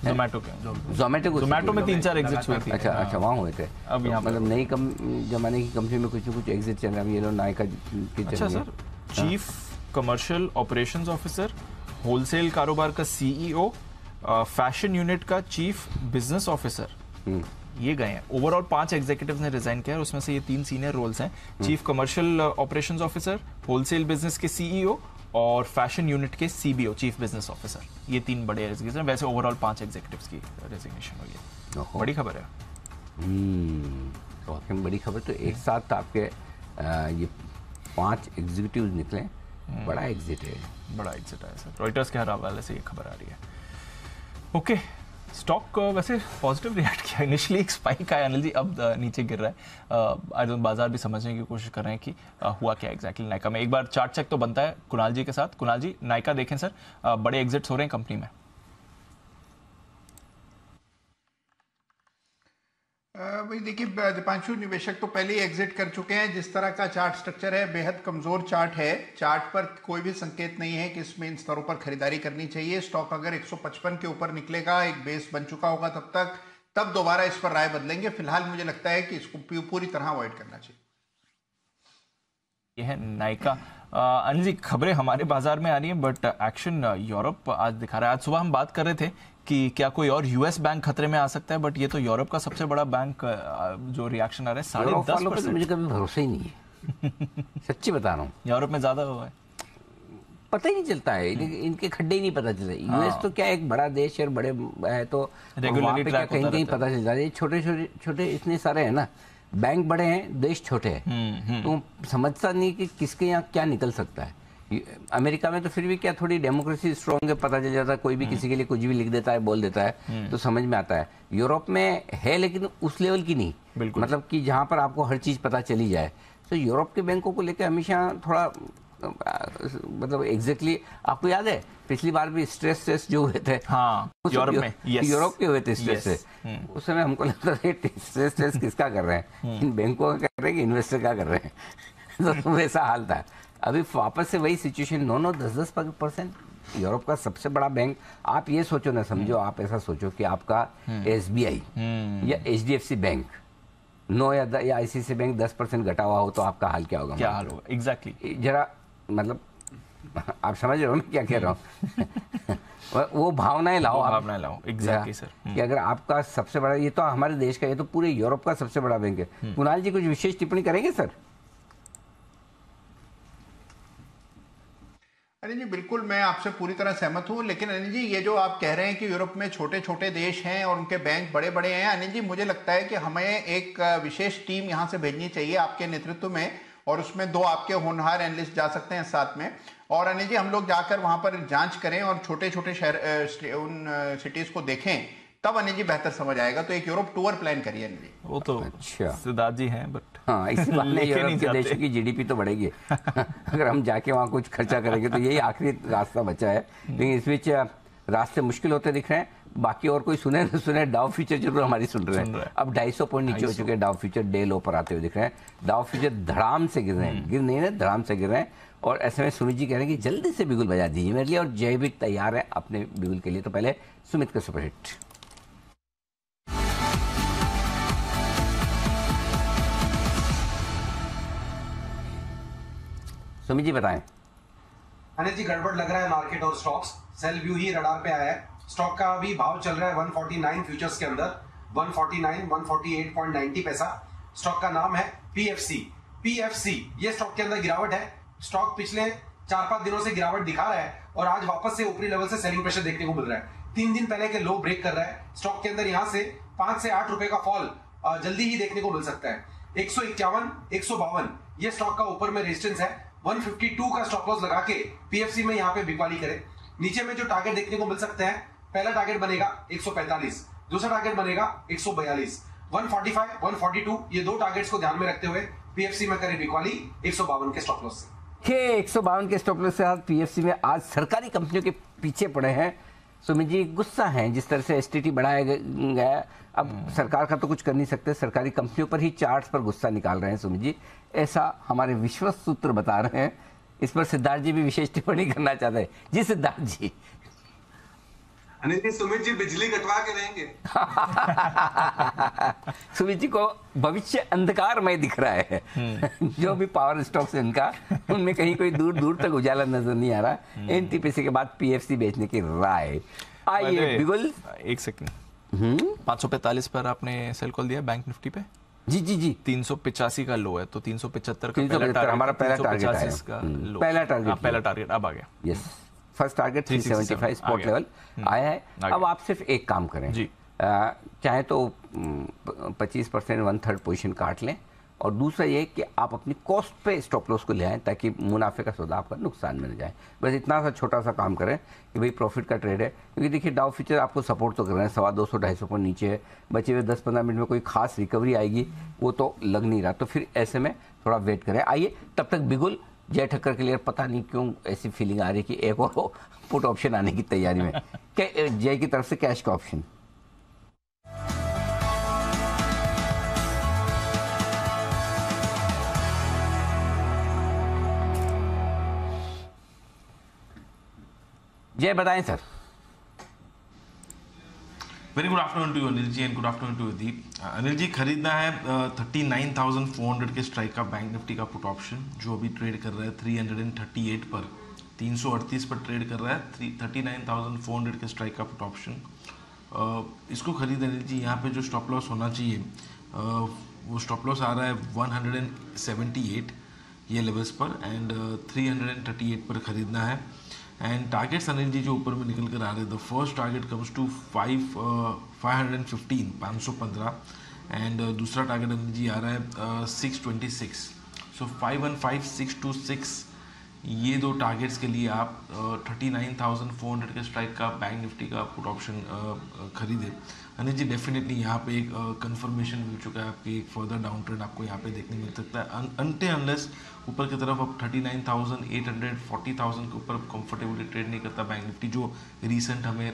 जोमेटो के जोमेटो को। जोमेटो में तीन चार एग्जिट्स हुए थे। अच्छा अच्छा वहाँ हुए थे। अब यहाँ मतलब नई कम जमाने की कंपनी में कुछ न कुछ एग्जिट चल रहा है। ये लोग नायका की अच्छा sir chief commercial operations officer wholesale कारोबार का सीईओ फ़ैशन यूनिट का चीफ बिज़नेस ऑफिसर हम्म। ये गए हैं। ओवरऑल पाँच एग्जीक्यूटिव ने रिजाइन किया है उसमें से ये तीन सीनियर रोल्स हैं। Chief commercial operations officer wholesale business के सीईओ और फ़ैशन यूनिट के सीबीओ चीफ बिज़नेस ऑफिसर ये तीन बड़े एग्जीक्यूटिव हैं। वैसे ओवरऑल पाँच एग्जीक्यूटिव्स की रेजिग्नेशन हुई है। बड़ी खबर है। हम्म, वाकई बड़ी खबर। तो एक साथ आपके ये पाँच एग्जीक्यूटिव निकले। बड़ा एग्जिट है। बड़ा एग्जिट आया सर। रॉयटर्स के हर हवाले से ये खबर आ रही है। ओके स्टॉक वैसे पॉजिटिव रिएक्ट किया इनिशियली एक स्पाइक आया अनिल जी, अब नीचे गिर रहा है। आई डोंट बाज़ार भी समझने की कोशिश कर रहे हैं कि हुआ क्या एग्जैक्टली नायका में। एक बार चार्ट चेक तो बनता है कुणाल जी के साथ। कुणाल जी, नायका देखें सर बड़े एग्जिट्स हो रहे हैं कंपनी में। भाई देखिए दीपांशु निवेशक तो पहले ही एग्जिट कर चुके हैं। जिस तरह का चार्ट स्ट्रक्चर है, बेहद कमज़ोर चार्ट है। चार्ट पर कोई भी संकेत नहीं है कि इसमें इन स्तरों पर खरीदारी करनी चाहिए। स्टॉक अगर 155 के ऊपर निकलेगा, एक बेस बन चुका होगा तब तक, तब दोबारा इस पर राय बदलेंगे। फ़िलहाल मुझे लगता है कि इसको पूरी तरह अवॉइड करना चाहिए। यह नायका अनिल जी खबरें हमारे बाज़ार में आ रही हैं बट एक्शन यूरोप आज दिखा रहा है। आज सुबह हम बात कर रहे थे कि क्या कोई और यूएस बैंक खतरे में आ सकता है बट ये तो यूरोप का सबसे बड़ा बैंक जो रिएक्शन आ रहा है साढ़े दस वालों पे तो परसेंट मुझे कभी भरोसा ही नहीं है। सच्ची बता रहा हूँ। यूरोप में ज़्यादा हुआ है। पता ही नहीं चलता है। हम्म। इनके, इनके खड्डे ही नहीं पता चलते यूएस तो क्या एक बड़ा देश है और बड़े है तो हाँ। कहीं कहीं पता चल जाता है। छोटे छोटे छोटे इतने सारे हैं ना बैंक बड़े हैं देश छोटे हैं। हम्म, तो समझता नहीं कि किसके यहाँ क्या निकल सकता है। अमेरिका में तो फिर भी क्या थोड़ी डेमोक्रेसी स्ट्रॉन्ग है पता चल जाता है कोई भी हम्म। किसी के लिए कुछ भी लिख देता है बोल देता है तो समझ में आता है। यूरोप में है लेकिन उस लेवल की नहीं। मतलब कि जहाँ पर आपको हर चीज़ पता चली जाए। तो यूरोप के बैंकों को लेकर हमेशा थोड़ा मतलब एग्जैक्टली exactly, आपको याद है पिछली बार भी स्ट्रेस टेस्ट जो हुए थे हाँ यूरोप में यूरोप के हुए थे स्ट्रेस Yes. टेस्ट उस समय हमको लगता था स्ट्रेस टेस्ट किसका कर रहे हैं? इन बैंकों का कर रहे हैं कि इन्वेस्टर का कर रहे हैं? तो वैसा हाल था। अभी वापस से वही सिचुएशन नौ नौ दस दस परसेंट यूरोप का सबसे बड़ा बैंक आप ये सोचो ना समझो आप ऐसा सोचो कि आपका एसबीआई या एचडीएफसी बैंक नो या आईसीसी बैंक दस परसेंट घटा हुआ हो तो आपका हाल क्या होगा? क्या हाल होगा? एग्जैक्टली जरा मतलब आप समझ रहे हो मैं क्या कह रहा हूँ? वो- भावनाएँ लाओ आप। भावनाएँ लाओ, या, sir. कि अगर आपका सबसे बड़ा ये तो हमारे देश का ये तो पूरे यूरोप का सबसे बड़ा बैंक है। कुणाल जी कुछ विशेष टिप्पणी करेंगे सर? अनिल जी बिल्कुल मैं आपसे पूरी तरह सहमत हूँ लेकिन अनिल जी ये जो आप कह रहे हैं कि यूरोप में छोटे छोटे देश हैं और उनके बैंक बड़े बड़े हैं अनिल जी मुझे लगता है कि हमें एक विशेष टीम यहाँ से भेजनी चाहिए आपके नेतृत्व में और उसमें दो आपके होनहार एनालिस्ट जा सकते हैं साथ में। और अनिल जी हम लोग जाकर वहाँ पर जाँच करें और छोटे छोटे शहर उन सिटीज़ को देखें तब अनिल जी बेहतर समझ आएगा। तो एक यूरोप टूर प्लान करिए अनिल जी। वो तो अच्छा। सिद्धार्थ जी हैं बट हाँ इसी बहाने यूरोप के देशों की जीडीपी तो बढ़ेगी। अगर हम जाके वहाँ कुछ खर्चा करेंगे तो यही आखिरी रास्ता बचा है। लेकिन इस बीच रास्ते मुश्किल होते दिख रहे हैं। बाकी और कोई सुने न सुने डाउ फ्यूचर ज़रूर हमारी सुन रहे हैं। अब 250 पॉइंट नीचे हो चुके हैं डाउ फ्यूचर डे लो पर आते हुए दिख रहे हैं। डाउ फ्यूचर धड़ाम से गिर रहे हम्म। हैं गिर नहीं रहे धड़ाम से गिर रहे हैं। और ऐसे में सुमित जी कह रहे हैं कि जल्दी से बिगुल बजा दीजिए मेरे लिए और जय भी तैयार है अपने बिगुल के लिए। तो पहले सुमित का सुपरहिट सुमित जी बताएँ। अनिल जी गड़बड़ लग रहा है मार्केट और स्टॉक्स। सेल व्यू ही रडार पे आया है। स्टॉक का अभी भाव चल रहा है 149 फ्यूचर्स के अंदर। 149 148.90 पैसा। स्टॉक का नाम है पीएफसी पीएफसी ये स्टॉक के अंदर गिरावट है। स्टॉक पिछले चार पाँच दिनों से गिरावट दिखा रहा है और आज वापस से ऊपरी लेवल से सेलिंग प्रेशर देखने को मिल रहा है। तीन दिन पहले के लो ब्रेक कर रहा है। स्टॉक के अंदर यहाँ से पाँच से आठ रुपए का फॉल जल्दी ही देखने को मिल सकता है। एक सौ इक्यावन, एक सौ बावन, ये स्टॉक का ऊपर में रेजिस्टेंस है। 152 का स्टॉप लॉस लगा के पीएफसी में यहाँ पे बिकवाली करें। नीचे में जो टारगेट देखने को मिल सकते हैं पहला टारगेट बनेगा 145 दूसरा टारगेट बनेगा 142 145 142 ये दो टारगेट्स को ध्यान में रखते हुए पीएफसी में करें बिकवाली एक के स्टॉप लॉस से। के एक के स्टॉप लॉस से आज पीएफसी में आज सरकारी कंपनियों के पीछे पड़े हैं। सुमित जी गुस्सा है जिस तरह से एसटीटी बढ़ाया गया अब सरकार का तो कुछ कर नहीं सकते सरकारी कंपनियों पर ही चार्ट्स पर गुस्सा निकाल रहे हैं सुमित जी। ऐसा हमारे विश्वस्त सूत्र बता रहे हैं। इस पर सिद्धार्थ जी भी विशेष टिप्पणी करना चाहते हैं। जी सिद्धार्थ जी अनिल जी सुमित जी बिजली कटवा के रहेंगे। सुमित जी को भविष्य अंधकारमय दिख रहा है। जो भी पावर स्टॉक्स है इनका उनमें कहीं कोई दूर दूर तक उजाला नज़र नहीं आ रहा। एनटीपीसी के बाद पीएफसी बेचने की राय। आइए बिगुल। एक सेकंड पाँच सौ पैंतालीस पर आपने सेल कॉल दिया बैंक निफ्टी पे? जी जी जी। तीन सौ पिचासी का लो है तो तीन सौ पिछहत्तर का पहला टारगेट हमारा पहला टारगेट का हम्म, लो पहला टारगेट हाँ, पहला टारगेट अब आ गया। यस फ़र्स्ट टारगेट 367 375 आ स्पॉट लेवल हम्म, आया है। अब आप सिर्फ़ एक काम करें। जी। चाहे तो पच्चीस परसेंट वन थर्ड पोजिशन काट लें। और दूसरा ये कि आप अपनी कॉस्ट पे स्टॉप लॉस को ले आएँ ताकि मुनाफे का सौदा आपका नुकसान में न जाए। बस इतना सा छोटा सा काम करें कि भाई प्रॉफिट का ट्रेड है। क्योंकि देखिए डाउ फ्यूचर आपको सपोर्ट तो कर रहे हैं सवा दो सौ ढाई सौ पर नीचे है। बचे हुए दस पंद्रह मिनट में कोई खास रिकवरी आएगी वो तो लग नहीं रहा। तो फिर ऐसे में थोड़ा वेट करें। आइए तब तक बिगुल जय ठक्कर के लिए पता नहीं क्यों ऐसी फीलिंग आ रही कि एक और पुट ऑप्शन आने की तैयारी में। जय की तरफ़ से कैश का ऑप्शन जय, बताएँ sir. Very good afternoon to Anil ji and good afternoon to Deep Anil ji खरीदना है thirty nine thousand four hundred के स्ट्राइक का बैंक निफ्टी का पुट ऑप्शन जो अभी ट्रेड कर रहा है three hundred and thirty eight पर। तीन सौ अड़तीस पर ट्रेड कर रहा है three thirty nine thousand four hundred के स्ट्राइक का पुट ऑप्शन इसको खरीद अनिल जी यहाँ पे जो स्टॉप लॉस होना चाहिए uh, वो स्टॉप लॉस आ रहा है one hundred and seventy eight ये लेवल्स पर and three hundred and thirty eight पर खरीदना है। एंड टारगेट्स अनिल जी जो ऊपर में निकल कर आ रहे हैं the first target comes to five five hundred fifteen पाँच सौ पंद्रह एंड दूसरा टारगेट अनिल जी आ रहा है six twenty six so five one five six two six ये दो टारगेट्स के लिए आप thirty nine thousand four hundred के स्ट्राइक का बैंक निफ्टी का पुट ऑप्शन खरीदे। अनिल जी डेफिनेटली यहाँ पे एक कंफर्मेशन मिल चुका है आपकी, एक फर्दर डाउन ट्रेंड आपको यहाँ पे देखने मिल सकता है। अनटे अनलेस ऊपर की तरफ़ अब thirty nine thousand eight hundred forty thousand के ऊपर कंफर्टेबली ट्रेड नहीं करता बैंक निफ्टी, जो रिसेंट हमें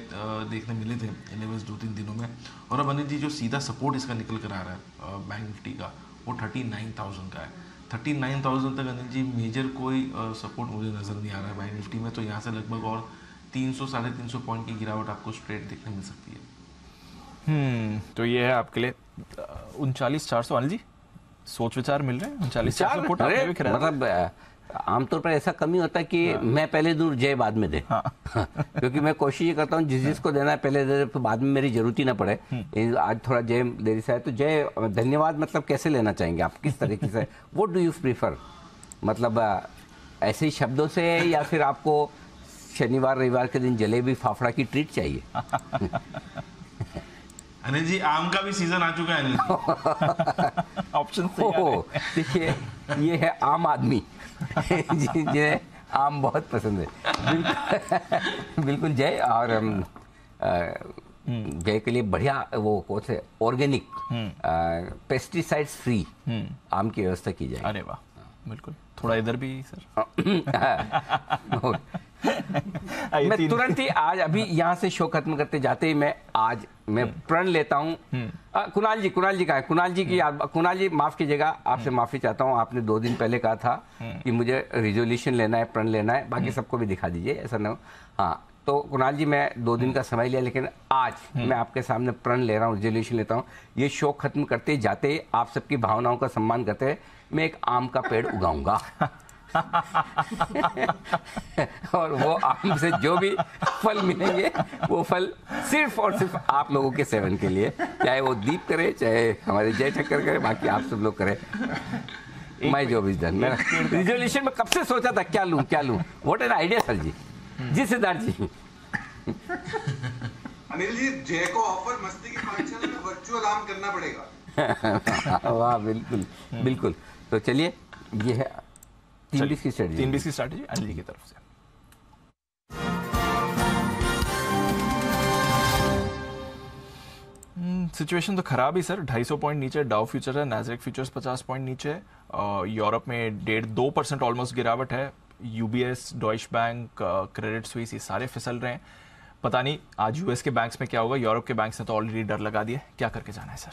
देखने मिले थे लेवल्स दो तीन दिनों में। और अब अनिल जी, जो सीधा सपोर्ट इसका निकल कर आ रहा है बैंक निफ्टी का, वो थर्टी नाइन थाउज़ेंड का है। थर्टी नाइन थाउज़ेंड तक अनिल जी मेजर कोई सपोर्ट मुझे नज़र नहीं आ रहा है बैंक निफ्टी में तो यहाँ से लगभग और तीन सौ, साढ़े तीन सौ पॉइंट की गिरावट आपको स्ट्रेट देखने मिल सकती है। तो ये है आपके लिए उनचालीस चार सौ जी सोच विचार मिल रहे हैं? उनचालीस चार सौ मतलब आमतौर पर ऐसा कमी होता है कि मैं पहले दूर जय बाद में दे। क्योंकि मैं कोशिश ये करता हूँ जिस जिसको देना है पहले दे तो बाद में मेरी ज़रूरत ही ना पड़े। आज थोड़ा जय देरी से है तो जय धन्यवाद मतलब कैसे लेना चाहेंगे आप? किस तरीके से? वो डू यू प्रीफर मतलब ऐसे ही शब्दों से या फिर आपको शनिवार रविवार के दिन जलेबी फाफड़ा की ट्रीट चाहिए? अनिल जी आम का भी सीज़न आ चुका है। अनिल ऑप्शन ओह, देखिए ये है आम आदमी। जि- जिन्हें आम बहुत पसंद है। बिल्कुल बिल्कुल जय और जय के लिए बढ़िया वो कौन से ऑर्गेनिक पेस्टिसाइड फ्री आम की व्यवस्था की जाए अरे वाह बिल्कुल। थोड़ा इधर भी सर। आइए, मैं तुरंत ही आज अभी यहाँ से शो खत्म करते जाते ही मैं आज मैं प्रण लेता हूँ। कुणाल जी कुणाल जी का है। कुणाल जी की याद कुणाल जी माफ़ कीजिएगा आपसे माफ़ी चाहता हूँ। आपने दो दिन पहले कहा था कि मुझे रिजोल्यूशन लेना है प्रण लेना है। बाकी सबको भी दिखा दीजिए ऐसा ना हो। हाँ तो कुणाल जी मैं दो दिन का समय लिया लेकिन आज मैं आपके सामने प्रण ले रहा हूँ रिजोल्यूशन लेता हूँ। ये शो खत्म करते जाते आप सबकी भावनाओं का सम्मान करते मैं एक आम का पेड़ उगाऊँगा। और वो आम से जो भी फल मिलेंगे वो फल सिर्फ़ और सिर्फ़ आप लोगों के सेवन के लिए। चाहे वो दीप करे चाहे हमारे जय ठक्कर करे बाकी आप सब लोग करें। मैं जो भी डन मैं रिजोल्यूशन में कब से सोचा था क्या लूँ क्या लूँ? What an idea sir ji. जी सिद्धार्थ जी। अनिल जी जय को ऑफ़र मस्ती की पाठशाला में वर्चुअल आम करना पड़ेगा। वाह बिल्कुल बिल्कुल। तो चलिए ये है तीन बीस की स्ट्रेटजी तीन बीस की स्ट्रैटेजी अनिल जी की तरफ़ से। सिचुएशन तो खराब ही सर 250 पॉइंट नीचे डाउ फ्यूचर है नैजरेक फ्यूचर्स 50 पॉइंट नीचे यूरोप में डेढ़ दो परसेंट ऑलमोस्ट गिरावट है। UBS Deutsche bank Credit Suisse ये सारे फिसल रहे हैं। पता नहीं आज यूएस के बैंक्स में क्या होगा? यूरोप के बैंक्स ने तो ऑलरेडी डर लगा दिया क्या करके जाना है सर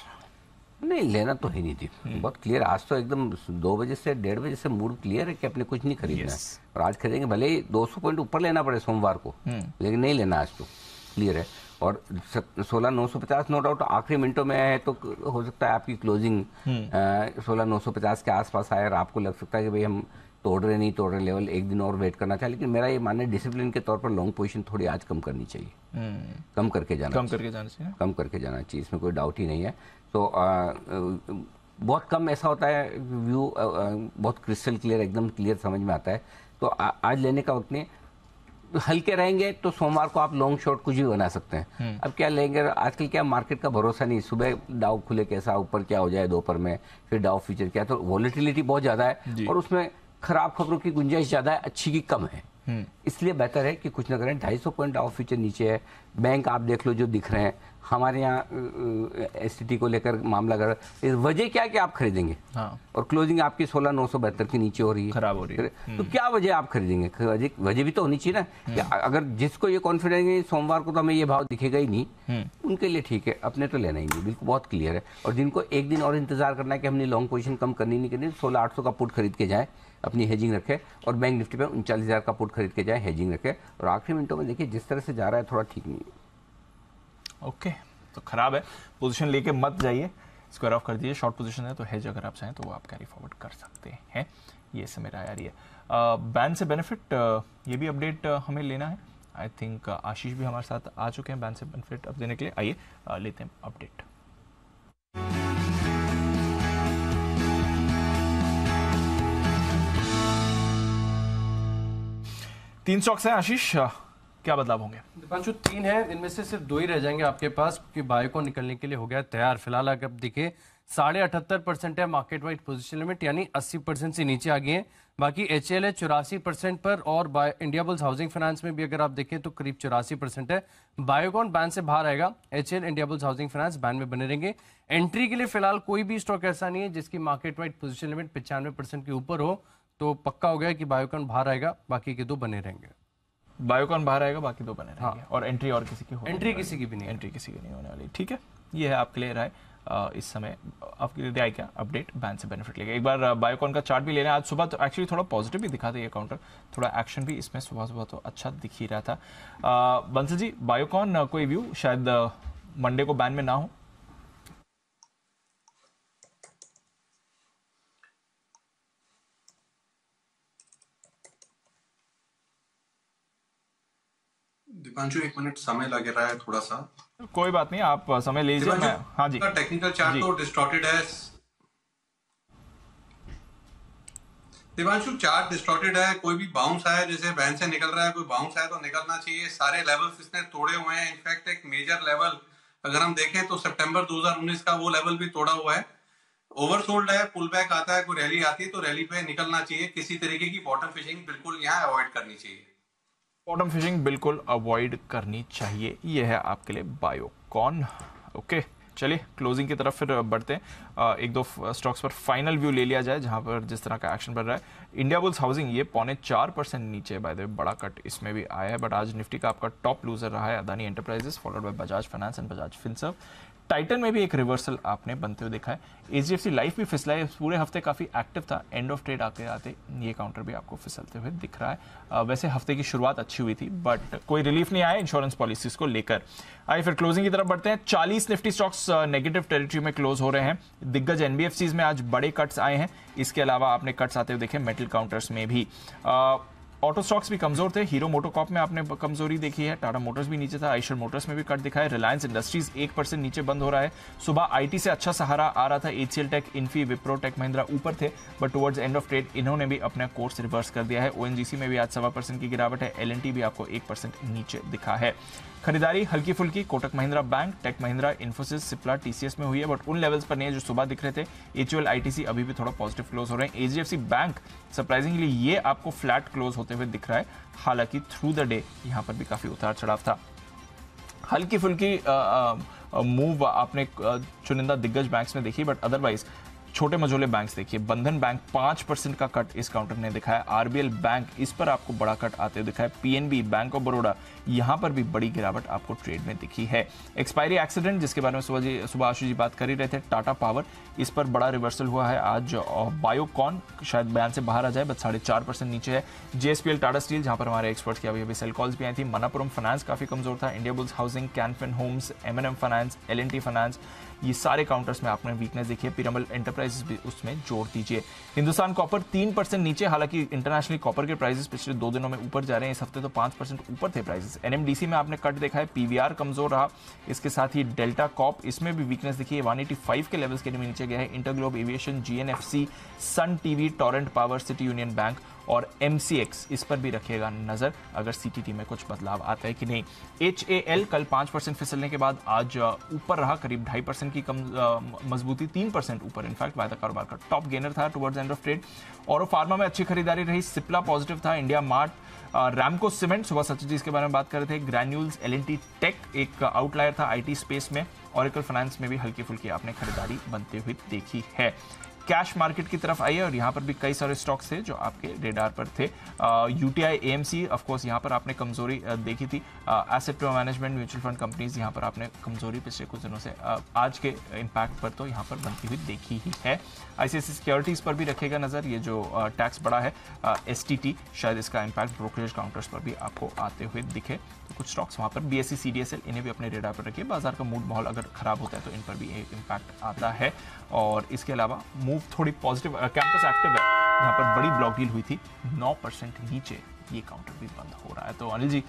नहीं लेना तो है नहीं थी बहुत क्लियर आज तो एकदम दो बजे से डेढ़ बजे से मूड क्लियर है कि अपने कुछ नहीं खरीदना है। और आज खरीदेंगे भले ही 200 पॉइंट ऊपर लेना पड़े सोमवार को लेकिन नहीं लेना आज तो। क्लियर है। और सोलह नौ सौ पचास नो डाउट आखिरी मिनटों में है तो हो सकता है आपकी क्लोजिंग सोलह नौ सौ पचास के आसपास आए और आपको लग सकता है कि भाई हम तोड़ रहे नहीं तोड़ रहे लेवल एक दिन और वेट करना चाहिए। लेकिन मेरा ये मानना है डिसिप्लिन के तौर पर लॉन्ग पोजीशन थोड़ी आज कम करनी चाहिए। कम करके जाना कम करके जाना चाहिए। कम करके जाना चाहिए इसमें कोई डाउट ही नहीं है। तो बहुत कम ऐसा होता है व्यू बहुत क्रिस्टल क्लियर एकदम क्लियर समझ में आता है। तो आ, आज लेने का वक्त नहीं। हल्के रहेंगे तो सोमवार को आप लॉन्ग शॉट कुछ भी बना सकते हैं। अब क्या लेंगे? आजकल क्या मार्केट का भरोसा नहीं। सुबह डाउ खुले कैसा ऊपर क्या हो जाए दोपहर में फिर डाउ फ्यूचर क्या तो वॉलिटिलिटी बहुत ज़्यादा है। और उसमें खराब खबरों की गुंजाइश ज़्यादा है अच्छी की कम है। इसलिए बेहतर है कि कुछ ना करें। ढाई सौ पॉइंट डाउ फ्यूचर नीचे है। बैंक आप देख लो जो दिख रहे हैं। हमारे यहाँ एस को लेकर मामला कर इस वजह क्या है कि आप खरीदेंगे? हाँ। और क्लोजिंग आपकी सोलह नौ सौ बहत्तर के नीचे हो रही है। खराब हो रही है। तो क्या वजह आप खरीदेंगे? वजह भी तो होनी चाहिए ना। कि अगर जिसको ये कॉन्फिडेंस है सोमवार को तो हमें ये भाव दिखेगा ही नहीं। उनके लिए ठीक है अपने तो लेना ही नहीं। बिल्कुल बहुत क्लियर है। और जिनको एक दिन और इंतज़ार करना है कि हमने लॉन्ग पोजिशन कम करनी नहीं करनी सोलह आठ का पुट खरीद के जाए अपनी हेजिंग रखे और बैंक निफ्टी पे उनचालीस हज़ार का पुट खरीद के जाए हेजिंग रखे। और आखिरी मिनटों में देखिए जिस तरह से जा रहा है थोड़ा ठीक नहीं है। ओके तो खराब है। पोजीशन लेके मत जाइए। स्क्वायर ऑफ़ कर दीजिए। शॉर्ट पोजीशन है तो हेज अगर आप चाहें तो वो आप कैरी फॉरवर्ड कर सकते हैं। ये से मेरा आ रही है बैन से बेनिफिट ये भी अपडेट हमें लेना है। आई थिंक आशीष भी हमारे साथ आ चुके हैं बैन से बेनिफिट अब देने के लिए। आइए लेते हैं अपडेट तीन स्टॉक्स हैं आशीष। क्या बदलाव होंगे? दीपांशु, तीन है, इनमें से सिर्फ़ दो ही रह जाएँगे आपके पास, क्योंकि बायोकॉन निकलने के लिए हो गया तैयार। फ़िलहाल अगर आप दिखे साढ़े अठहत्तर परसेंट है मार्केट वाइड पोजीशन लिमिट यानी 80 परसेंट से नीचे आ गई है। बाकी एच एल है चौरासी परसेंट पर, और इंडिया बुल्स हाउसिंग फाइनेंस में भी अगर आप देखें तो करीब चौरासी परसेंट है। बायोकॉन बैन से बाहर आएगा। H L Indiabulls housing finance ban में बने रहेंगे। एंट्री के लिए फ़िलहाल कोई भी स्टॉक ऐसा नहीं है, जिसकी मार्केट वाइड पोजिशन लिमिट पचानवे परसेंट के ऊपर हो तो पक्का हो गया कि बायोकॉन बाहर आएगा, बाकी के दो बने रहेंगे। बायोकॉन बाहर आएगा बाकी दो बने रहेंगे। और एंट्री और किसी की हो एंट्री किसी की भी नहीं एंट्री किसी की नहीं होने वाली। ठीक है? ये है आपके लिए राय। इस समय आपके लिए राय क्या? अपडेट बैन से बेनिफिट लेगा एक बार बायोकॉन का चार्ट भी ले रहे हैं आज सुबह तो एक्चुअली थोड़ा पॉजिटिव भी दिखा था ये काउंटर थोड़ा एक्शन भी इसमें सुबह सुबह तो अच्छा दिख ही रहा था। बंसल जी बायोकॉन कोई व्यू शायद मंडे को बैन में ना हो। दीपांशु एक मिनट समय लग रहा है थोड़ा सा कोई बात नहीं आप समय लीजिए मैं हाँ जी। Technical chart. तो डिस्टॉर्टेड है। दिवांशु चार्ट डिस्टॉर्टेड है कोई भी बाउंस आया जैसे बैन से निकल रहा है कोई बाउंस आया तो निकलना चाहिए। सारे लेवल्स इसने तोड़े हुए हैं। इनफैक्ट एक मेजर लेवल अगर हम देखें तो सितंबर 2019 का वो लेवल भी तोड़ा हुआ है। ओवरसोल्ड है पुल बैक आता है कोई रैली आती है तो रैली पे निकलना चाहिए। किसी तरीके की बॉटम फिशिंग बिल्कुल यहाँ अवॉइड करनी चाहिए। बॉटम फिशिंग बिल्कुल अवॉइड करनी चाहिए। ये है आपके लिए बायोकॉन ओके चलिए क्लोजिंग की तरफ़ फिर बढ़ते हैं। एक दो स्टॉक्स पर फाइनल व्यू ले लिया जाए, जहाँ पर जिस तरह का एक्शन बढ़ रहा है। इंडिया बुल्स हाउसिंग ये पौने चार परसेंट नीचे बाय द बड़ा कट इसमें भी आया है। बट आज निफ्टी का आपका टॉप लूजर रहा है Adani Enterprises followed by Bajaj Finance and Bajaj Finserv Titan में भी एक रिवर्सल आपने बनते हुए देखा है। एच लाइफ भी फिसला है। पूरे हफ़्ते काफ़ी एक्टिव था। एंड ऑफ़ ट्रेड आते आते ये काउंटर भी आपको फिसलते हुए दिख रहा है। अ, वैसे हफ़्ते की शुरुआत अच्छी हुई थी बट कोई रिलीफ नहीं आया इंश्योरेंस पॉलिसीज़ को लेकर। आइए फिर क्लोजिंग की तरफ़ बढ़ते हैं। 40 निफ्टी स्टॉक्स नेगेटिव टेरिटरी में क्लोज हो रहे हैं। दिग्गज एनबीएफसीज में आज बड़े कट्स आए हैं। इसके अलावा आपने कट्स आते हुए देखे मेटल काउंटर्स में भी। अ, ऑटो स्टॉक्स भी कमज़ोर थे। हीरो मोटोकॉप में आपने कमज़ोरी देखी है। टाटा मोटर्स भी नीचे था। आइशर मोटर्स में भी कट दिखा है। रिलायंस इंडस्ट्रीज़ एक परसेंट नीचे बंद हो रहा है। सुबह आईटी से अच्छा सहारा आ रहा था। एचसीएल टेक इन्फी विप्रो टेक महिंद्रा ऊपर थे। But towards end of trade इन्होंने भी अपना कोर्स रिवर्स कर दिया है। ओएनजीसी में भी आज सवा परसेंट की गिरावट है। एलएनटी भी आपको एक नीचे दिखा है। खरीदारी हल्की फुल्की, Kotak Mahindra bank, take Mahindra, Infosys, Cipla, TCS में हुई है, बट उन लेवल्स पर नहीं है जो सुबह दिख रहे थे। एचयूएल, आईटीसी अभी भी थोड़ा पॉजिटिव क्लोज हो रहे हैं। एचडीएफसी बैंक सरप्राइजिंगली ये आपको फ्लैट क्लोज होते हुए दिख रहा है। हालाँकि थ्रू द डे यहाँ पर भी काफ़ी उतार चढ़ाव था। हल्की फुल्की मूव आपने चुनिंदा दिग्गज बैंक्स में देखी बट अदरवाइज़ छोटे मझोले बैंक्स देखिए, बंधन बैंक पाँच परसेंट का कट इस काउंटर ने दिखाया। आरबीएल बैंक इस पर आपको बड़ा कट आते हुए दिखाया पीएनबी बैंक ऑफ़ बड़ौदा यहाँ पर भी बड़ी गिरावट आपको ट्रेड में दिखी है। एक्सपायरी एक्सीडेंट जिसके बारे में सुबह जी सुबह आशु जी बात कर ही रहे थे टाटा पावर इस पर बड़ा रिवर्सल हुआ है आज बायोकॉन शायद बयान से बाहर आ जाए बट साढ़े चार परसेंट नीचे है। जेएसपीएल टाटा स्टील जहाँ पर हमारे एक्सपर्ट्स की अभी अभी सेल कॉल्स भी आई थी। मनापुरम फाइनेंस काफ़ी कमज़ोर था। Indiabulls housing Canfin homes MNM finance L and T finance ये सारे काउंटर्स में आपने वीकनेस देखी है। पिरामल एंटरप्राइजेस भी उसमें जोड़ दीजिए। हिंदुस्तान कॉपर तीन परसेंट नीचे, हालाँकि इंटरनेशनली कॉपर के प्राइसेस पिछले दो दिनों में ऊपर जा रहे हैं। इस हफ़्ते तो पाँच परसेंट ऊपर थे प्राइसेस एनएमडीसी में आपने कट देखा है। पीवीआर कमज़ोर रहा। इसके साथ ही डेल्टा कॉप इसमें भी वीकनेस देखी है 185 के लेवल्स के नीचे गया है। InterGlobe Aviation GNFC Sun TV Torrent Power City Union Bank और MCX इस पर भी रखिएगा नज़र, अगर सीटीटी में कुछ बदलाव आता है कि नहीं। एच कल पाँच परसेंट फिसलने के बाद आज ऊपर रहा, करीब ढाई परसेंट की कम मजबूती, तीन परसेंट ऊपर इनफैक्ट वायदा कारोबार का टॉप गेनर था टुवर्ड्स एंड ऑफ़ ट्रेड और फार्मा में अच्छी खरीदारी रही सिप्ला पॉजिटिव था इंडिया मार्ट रैमको सीमेंट सुबह सचिव जी इसके बारे में बात कर रहे थे ग्रैन्यूल्स एल टेक एक आउटलायर था आईटी स्पेस में ऑरिकल फाइनेंस में भी हल्की फुल्की आपने खरीदारी बनते हुए देखी है। कैश मार्केट की तरफ़ आइए और यहाँ पर भी कई सारे स्टॉक्स थे जो आपके रेडार पर थे। यूटीआई एम सी ऑफकोर्स यहाँ पर आपने कमज़ोरी देखी थी। Asset management mutual fund companies यहाँ पर आपने कमज़ोरी पिछले कुछ दिनों से आज के इम्पैक्ट पर तो यहाँ पर बनती हुई देखी ही है। आईसीआईसी सिक्योरिटीज पर भी रखेगा नज़र। ये जो टैक्स बड़ा है एसटीटी शायद इसका इम्पैक्ट ब्रोकरेज काउंटर्स पर भी आपको आते हुए दिखे। तो कुछ स्टॉक्स वहाँ पर B S C C D S L इन्हें भी अपने रेडार पर रखिए। बाज़ार का मूड माहौल अगर खराब होता है तो इन पर भी इम्पैक्ट आता है। और इसके अलावा मूव थोड़ी पॉजिटिव कैंपस एक्टिव है। यहाँ पर बड़ी ब्लॉक डील हुई थी। 9 परसेंट नीचे ये काउंटर भी बंद हो रहा है। तो अनिल जी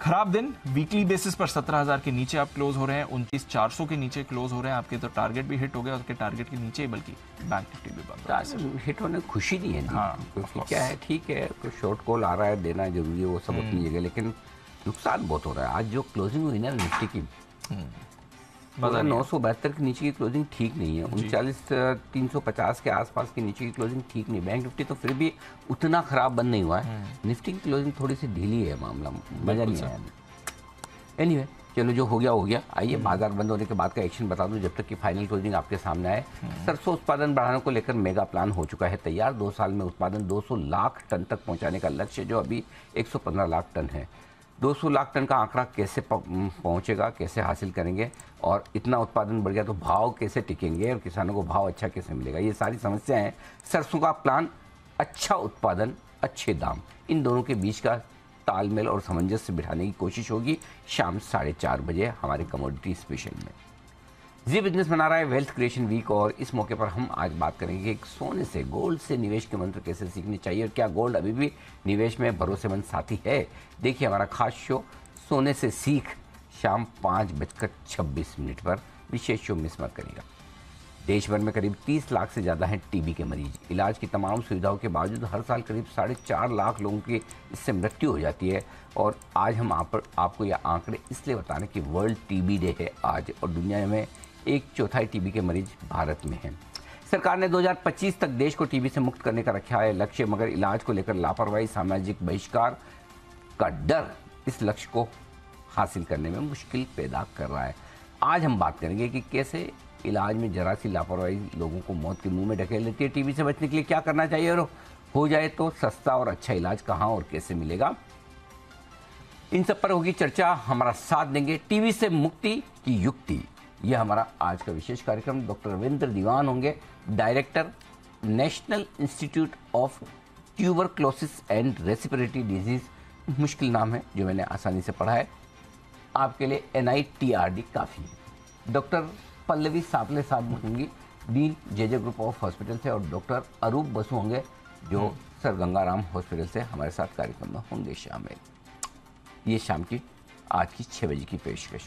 खराब दिन। वीकली बेसिस पर 17,000 के नीचे आप क्लोज हो रहे हैं। उनतीस चार के नीचे क्लोज हो रहे हैं। आपके तो टारगेट भी हिट हो गए उसके टारगेट के नीचे ही बल्कि बैंक निफ्टी भी बंद हो रहा है हिट होने खुशी नहीं है ना हाँ, क्योंकि क्या है ठीक है कोई शॉर्ट कॉल आ रहा है देना ज़रूरी है वो सब अपनी जगह लेकिन नुकसान बहुत हो रहा है। आज जो क्लोजिंग हुई ना निफ्टी की नौ सौ बहत्तर के नीचे की क्लोजिंग ठीक नहीं है। उनचालीस तीन सौ पचास के आसपास के नीचे की क्लोजिंग ठीक नहीं। बैंक निफ्टी तो फिर भी उतना खराब बंद नहीं हुआ है। निफ्टी की क्लोजिंग थोड़ी सी ढीली है मामला मज़ा नहीं आया। एनीवे चलो जो हो गया हो गया। आइए बाज़ार बंद होने के बाद का एक्शन बता दूँ जब तक कि फाइनल क्लोजिंग आपके सामने आए। सरसों उत्पादन बढ़ाने को लेकर मेगा प्लान हो चुका है तैयार। दो साल में उत्पादन 200 लाख टन तक पहुँचाने का लक्ष्य जो अभी 115 लाख टन है। 200 लाख टन का आंकड़ा कैसे पहुंचेगा, कैसे हासिल करेंगे और इतना उत्पादन बढ़ गया तो भाव कैसे टिकेंगे और किसानों को भाव अच्छा कैसे मिलेगा? ये सारी समस्याएँ हैं। सरसों का प्लान अच्छा उत्पादन, अच्छे दाम, इन दोनों के बीच का तालमेल और सामंजस्य बिठाने की कोशिश होगी शाम साढ़े चार बजे हमारे कमोडिटी स्पेशल में। जी बिज़नेस मना रहा है वेल्थ क्रिएशन वीक और इस मौके पर हम आज बात करेंगे कि सोने से गोल्ड से निवेश के मंत्र कैसे सीखने चाहिए और क्या गोल्ड अभी भी निवेश में भरोसेमंद साथी है? देखिए, हमारा खास शो सोने से सीख, शाम पाँच बजकर छब्बीस मिनट पर विशेष शो मिस मत करिएगा। देश भर में करीब 30 लाख से ज़्यादा हैं टीबी के मरीज़। इलाज की तमाम सुविधाओं के बावजूद हर साल करीब साढ़े चार लाख लोगों की इससे मृत्यु हो जाती है और आज हम आप आपको यह आंकड़े इसलिए बता रहे कि वर्ल्ड टीबी डे है आज और दुनिया में एक चौथाई टीबी के मरीज़ भारत में हैं। सरकार ने 2025 तक देश को टीबी से मुक्त करने का रखा है लक्ष्य, मगर इलाज को लेकर लापरवाही, सामाजिक बहिष्कार का डर इस लक्ष्य को हासिल करने में मुश्किल पैदा कर रहा है। आज हम बात करेंगे कि कैसे इलाज में जरा सी लापरवाही लोगों को मौत के मुँह में ढकेल देती है। टीबी से बचने के लिए क्या करना चाहिए और हो जाए तो सस्ता और अच्छा इलाज कहाँ और कैसे मिलेगा? इन सब पर होगी चर्चा। हमारा साथ देंगे टीवी से मुक्ति की युक्ति। यह हमारा आज का विशेष कार्यक्रम। डॉक्टर रविंद्र दीवान होंगे director national institute of tuberculosis and respiratory disease. मुश्किल नाम है जो मैंने आसानी से पढ़ा है। आपके लिए N I T R D काफ़ी है। डॉक्टर पल्लवी सापले साहब होंगी dean J J group of hospital से और डॉक्टर अरूप बसु होंगे जो सर गंगाराम हॉस्पिटल से हमारे साथ कार्यक्रम में होंगे शामिल। ये शाम की आज की छः बजे की पेशकश।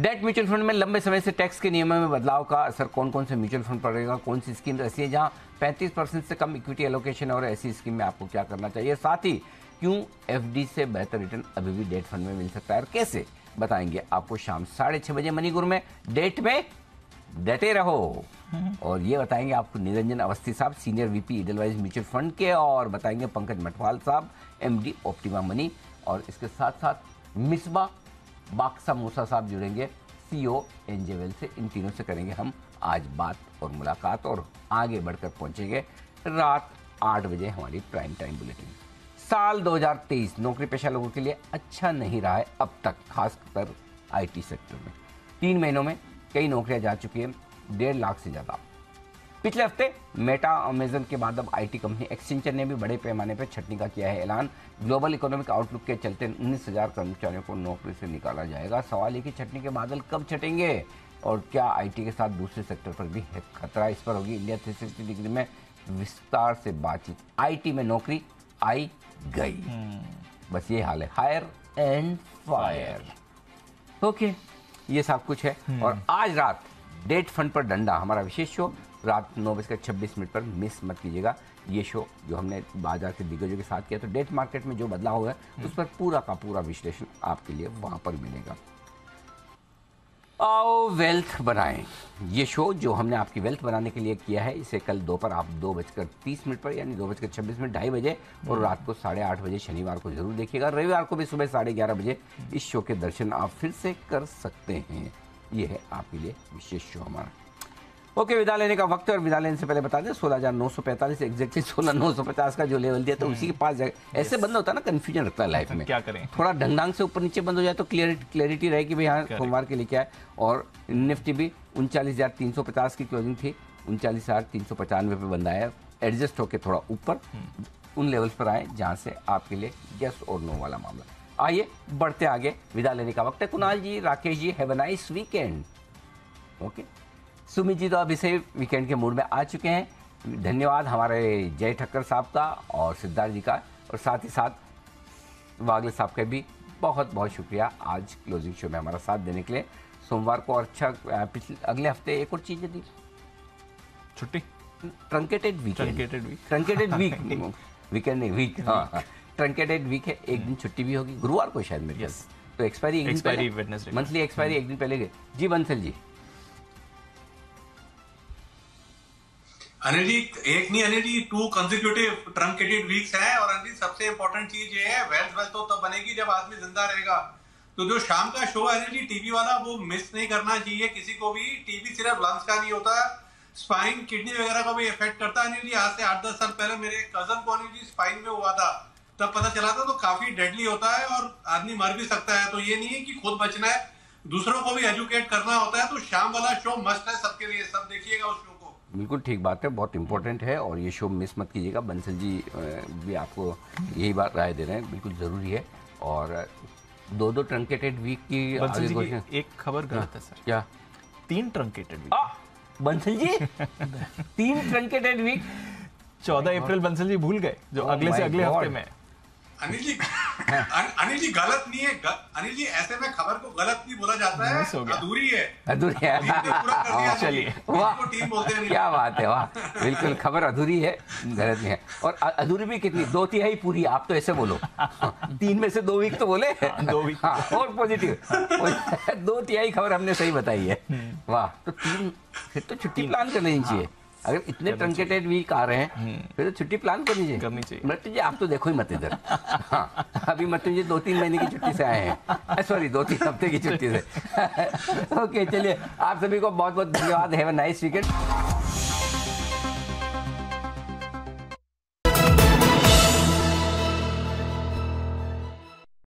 डेट म्यूचुअल फंड में लंबे समय से टैक्स के नियमों में बदलाव का असर कौन कौन से म्यूचुअल फंड पड़ेगा कौन सी स्कीम ऐसी है जहाँ 35 परसेंट से कम इक्विटी एलोकेशन और ऐसी स्कीम में आपको क्या करना चाहिए? साथ ही क्यों एफडी से बेहतर रिटर्न अभी भी डेट फंड में मिल सकता है और कैसे? बताएँगे आपको शाम साढ़े छह बजे मनीगुर में डेट में डटे रहो। और ये बताएँगे आपको निरंजन अवस्थी साहब senior VP Edelweiss mutual fund के और बताएँगे पंकज मटवाल साहब एमडी ऑप्टिमा मनी और इसके साथ साथ मिसबा बाक्सा मूसा साहब जुड़ेंगे। सीओ एनजेवेल से इन तीनों से करेंगे हम आज बात और मुलाकात और आगे बढ़कर पहुँचेंगे रात आठ बजे हमारी प्राइम टाइम बुलेटिन साल 2023 नौकरी पेशा लोगों के लिए अच्छा नहीं रहा है अब तक, खासकर आईटी सेक्टर में। तीन महीनों में कई नौकरियाँ जा चुकी हैं, डेढ़ लाख से ज़्यादा। पिछले हफ़्ते मेटा अमेजन के बाद अब आईटी कंपनी एक्सचेंजर ने भी बड़े पैमाने पर छटनी का किया है ऐलान। ग्लोबल इकोनॉमिक आउटलुक के चलते उन्नीस हज़ार कर्मचारियों को नौकरी से निकाला जाएगा। सवाल ये कि छटनी के बादल कब छटेंगे? और क्या आईटी के साथ दूसरे सेक्टर पर भी है खतरा इस पर होगी? इंडिया थ्री सिक्सटी डिग्री में विस्तार से बातचीत। आईटी में नौकरी आई गई। बस ये हाल है। Higher and fire. ओके ये सब कुछ है। और आज रात डेट फंड पर डंडा हमारा विशेष शो। रात नौ बजकर छब्बीस मिनट पर मिस मत कीजिएगा। ये शो जो हमने बाज़ार के दिग्गजों के साथ किया तो डेट मार्केट में जो बदलाव हुआ है उस पर पूरा का पूरा विश्लेषण आपके लिए वहाँ पर मिलेगा। आओ वेल्थ बनाएँ। ये शो जो हमने आपकी वेल्थ बनाने के लिए किया है इसे कल दोपहर आप दो बजकर तीस मिनट पर यानी दो बजकर छब्बीस मिनट ढाई बजे और रात को साढ़े आठ बजे शनिवार को ज़रूर देखिएगा। रविवार को भी सुबह साढ़े ग्यारह बजे इस शो के दर्शन आप फिर से कर सकते हैं। ये है आपके लिए विशेष शो हमारा। ओके विदा लेने का वक्त है और विदा लेने से पहले बता दें सोलह हज़ार नौ सौ पैंतालीस एग्जैक्टली सोलह नौ सौ पचास का जो लेवल दिया तो उसी के पास जाए ऐसे बंद होता है ना कंफ्यूजन रखता है लाइफ में। क्या करें? थोड़ा ढंग से ऊपर नीचे बंद हो जाए तो क्लियरिटी क्लियरिटी रहे कि भाई हाँ सोमवार के लिए क्या है। और निफ्टी भी उनचालीस हज़ार तीन सौ पचास की क्लोजिंग थी उनचालीस हज़ार तीन सौ पचानवे पे बंद आया। एडजस्ट होकर थोड़ा ऊपर उन लेवल्स पर आए जहाँ से आपके लिए यस और नो वाला मामला। आइए बढ़ते आगे विदा लेने का वक्त है। Kunal ji Rakesh ji have a nice weekend okay Sumit ji तो अब इसे वीकेंड के मूड में आ चुके हैं। धन्यवाद हमारे जय ठक्कर साहब का और सिद्धार्थ जी का। और साथ ही साथ वागले साहब का भी बहुत बहुत शुक्रिया आज क्लोजिंग शो में हमारा साथ देने के लिए। सोमवार को और अच्छा पिछले अगले हफ़्ते एक और चीज़ दी छुट्टी। Truncated week Truncated week. Truncated week weekend नहीं वीक हाँ ट्रंकेटेड वीक है एक दिन छुट्टी भी होगी गुरुवार को शायद मेरे Yes. तो एक्सपायरी. मंथली एक्सपायरी एक दिन पहले गए। जी बंसल जी। अनिल जी एक नहीं Anil ji two consecutive truncated weeks हैं और अनिल सबसे इंपॉर्टेंट चीज़ ये है वेल्थ वेल्थ तो तब बनेगी जब आदमी ज़िंदा रहेगा। तो जो शाम का शो है टीवी वाला, वो मिस नहीं करना चाहिए किसी को भी। टीवी सिर्फ़ लंग्स का नहीं होता स्पाइन किडनी वगैरह को भी इफ़ेक्ट करता है आज से आठ दस साल पहले मेरे कज़न को अनिल स्पाइन में हुआ था। तब पता चला था तो काफ़ी डेडली होता है और आदमी मर भी सकता है। तो ये नहीं है कि खुद बचना है, दूसरों को भी एजुकेट करना होता है। तो शाम वाला शो मस्ट है सबके लिए। सब देखिएगा उस शो बिल्कुल ठीक बात है बहुत इंपॉर्टेंट है और ये शो मिस मत कीजिएगा। बंसल जी भी आपको यही बात राय दे रहे हैं बिल्कुल ज़रूरी है। और दो दो ट्रंकेटेड वीक की बंसल आगे जी की एक खबर गलत है सर। क्या? तीन ट्रंकेटेड वीक बंसल जी? तीन ट्रंकेटेड वीक चौदह अप्रैल बंसल जी भूल गए जो Oh अगले से अगले हफ़्ते में अनिल जी अनिल जी गलत नहीं है ग- अनिल जी ऐसे में खबर को गलत नहीं बोला जाता है हो। अधूरी है। अधूरी है। पूरा कर दिया चलिए। वाह। टीम बोलते हैं क्या बात है वाह। बिल्कुल खबर अधूरी है गलत नहीं है। और अधूरी भी कितनी दो तिहाई पूरी आप तो ऐसे बोलो। तीन में से दो वीक तो बोले। दो week। हाँ, और पॉजिटिव दो तिहाई खबर हमने सही बताई है। वाह। तो तीन फिर तो छुट्टी प्लान कर लेनी चाहिए। अगर इतने ट्रंकेटेड वीक आ रहे हैं फिर तो छुट्टी प्लान करनी चाहिए करनी चाहिए। मृत्यु जी आप तो देखो ही मत इधर। हाँ, अभी मृत्यु जी दो तीन महीने की छुट्टी से आए हैं। सॉरी दो तीन हफ़्ते की छुट्टी से। ओके चलिए आप सभी को बहुत बहुत धन्यवाद। Have a nice weekend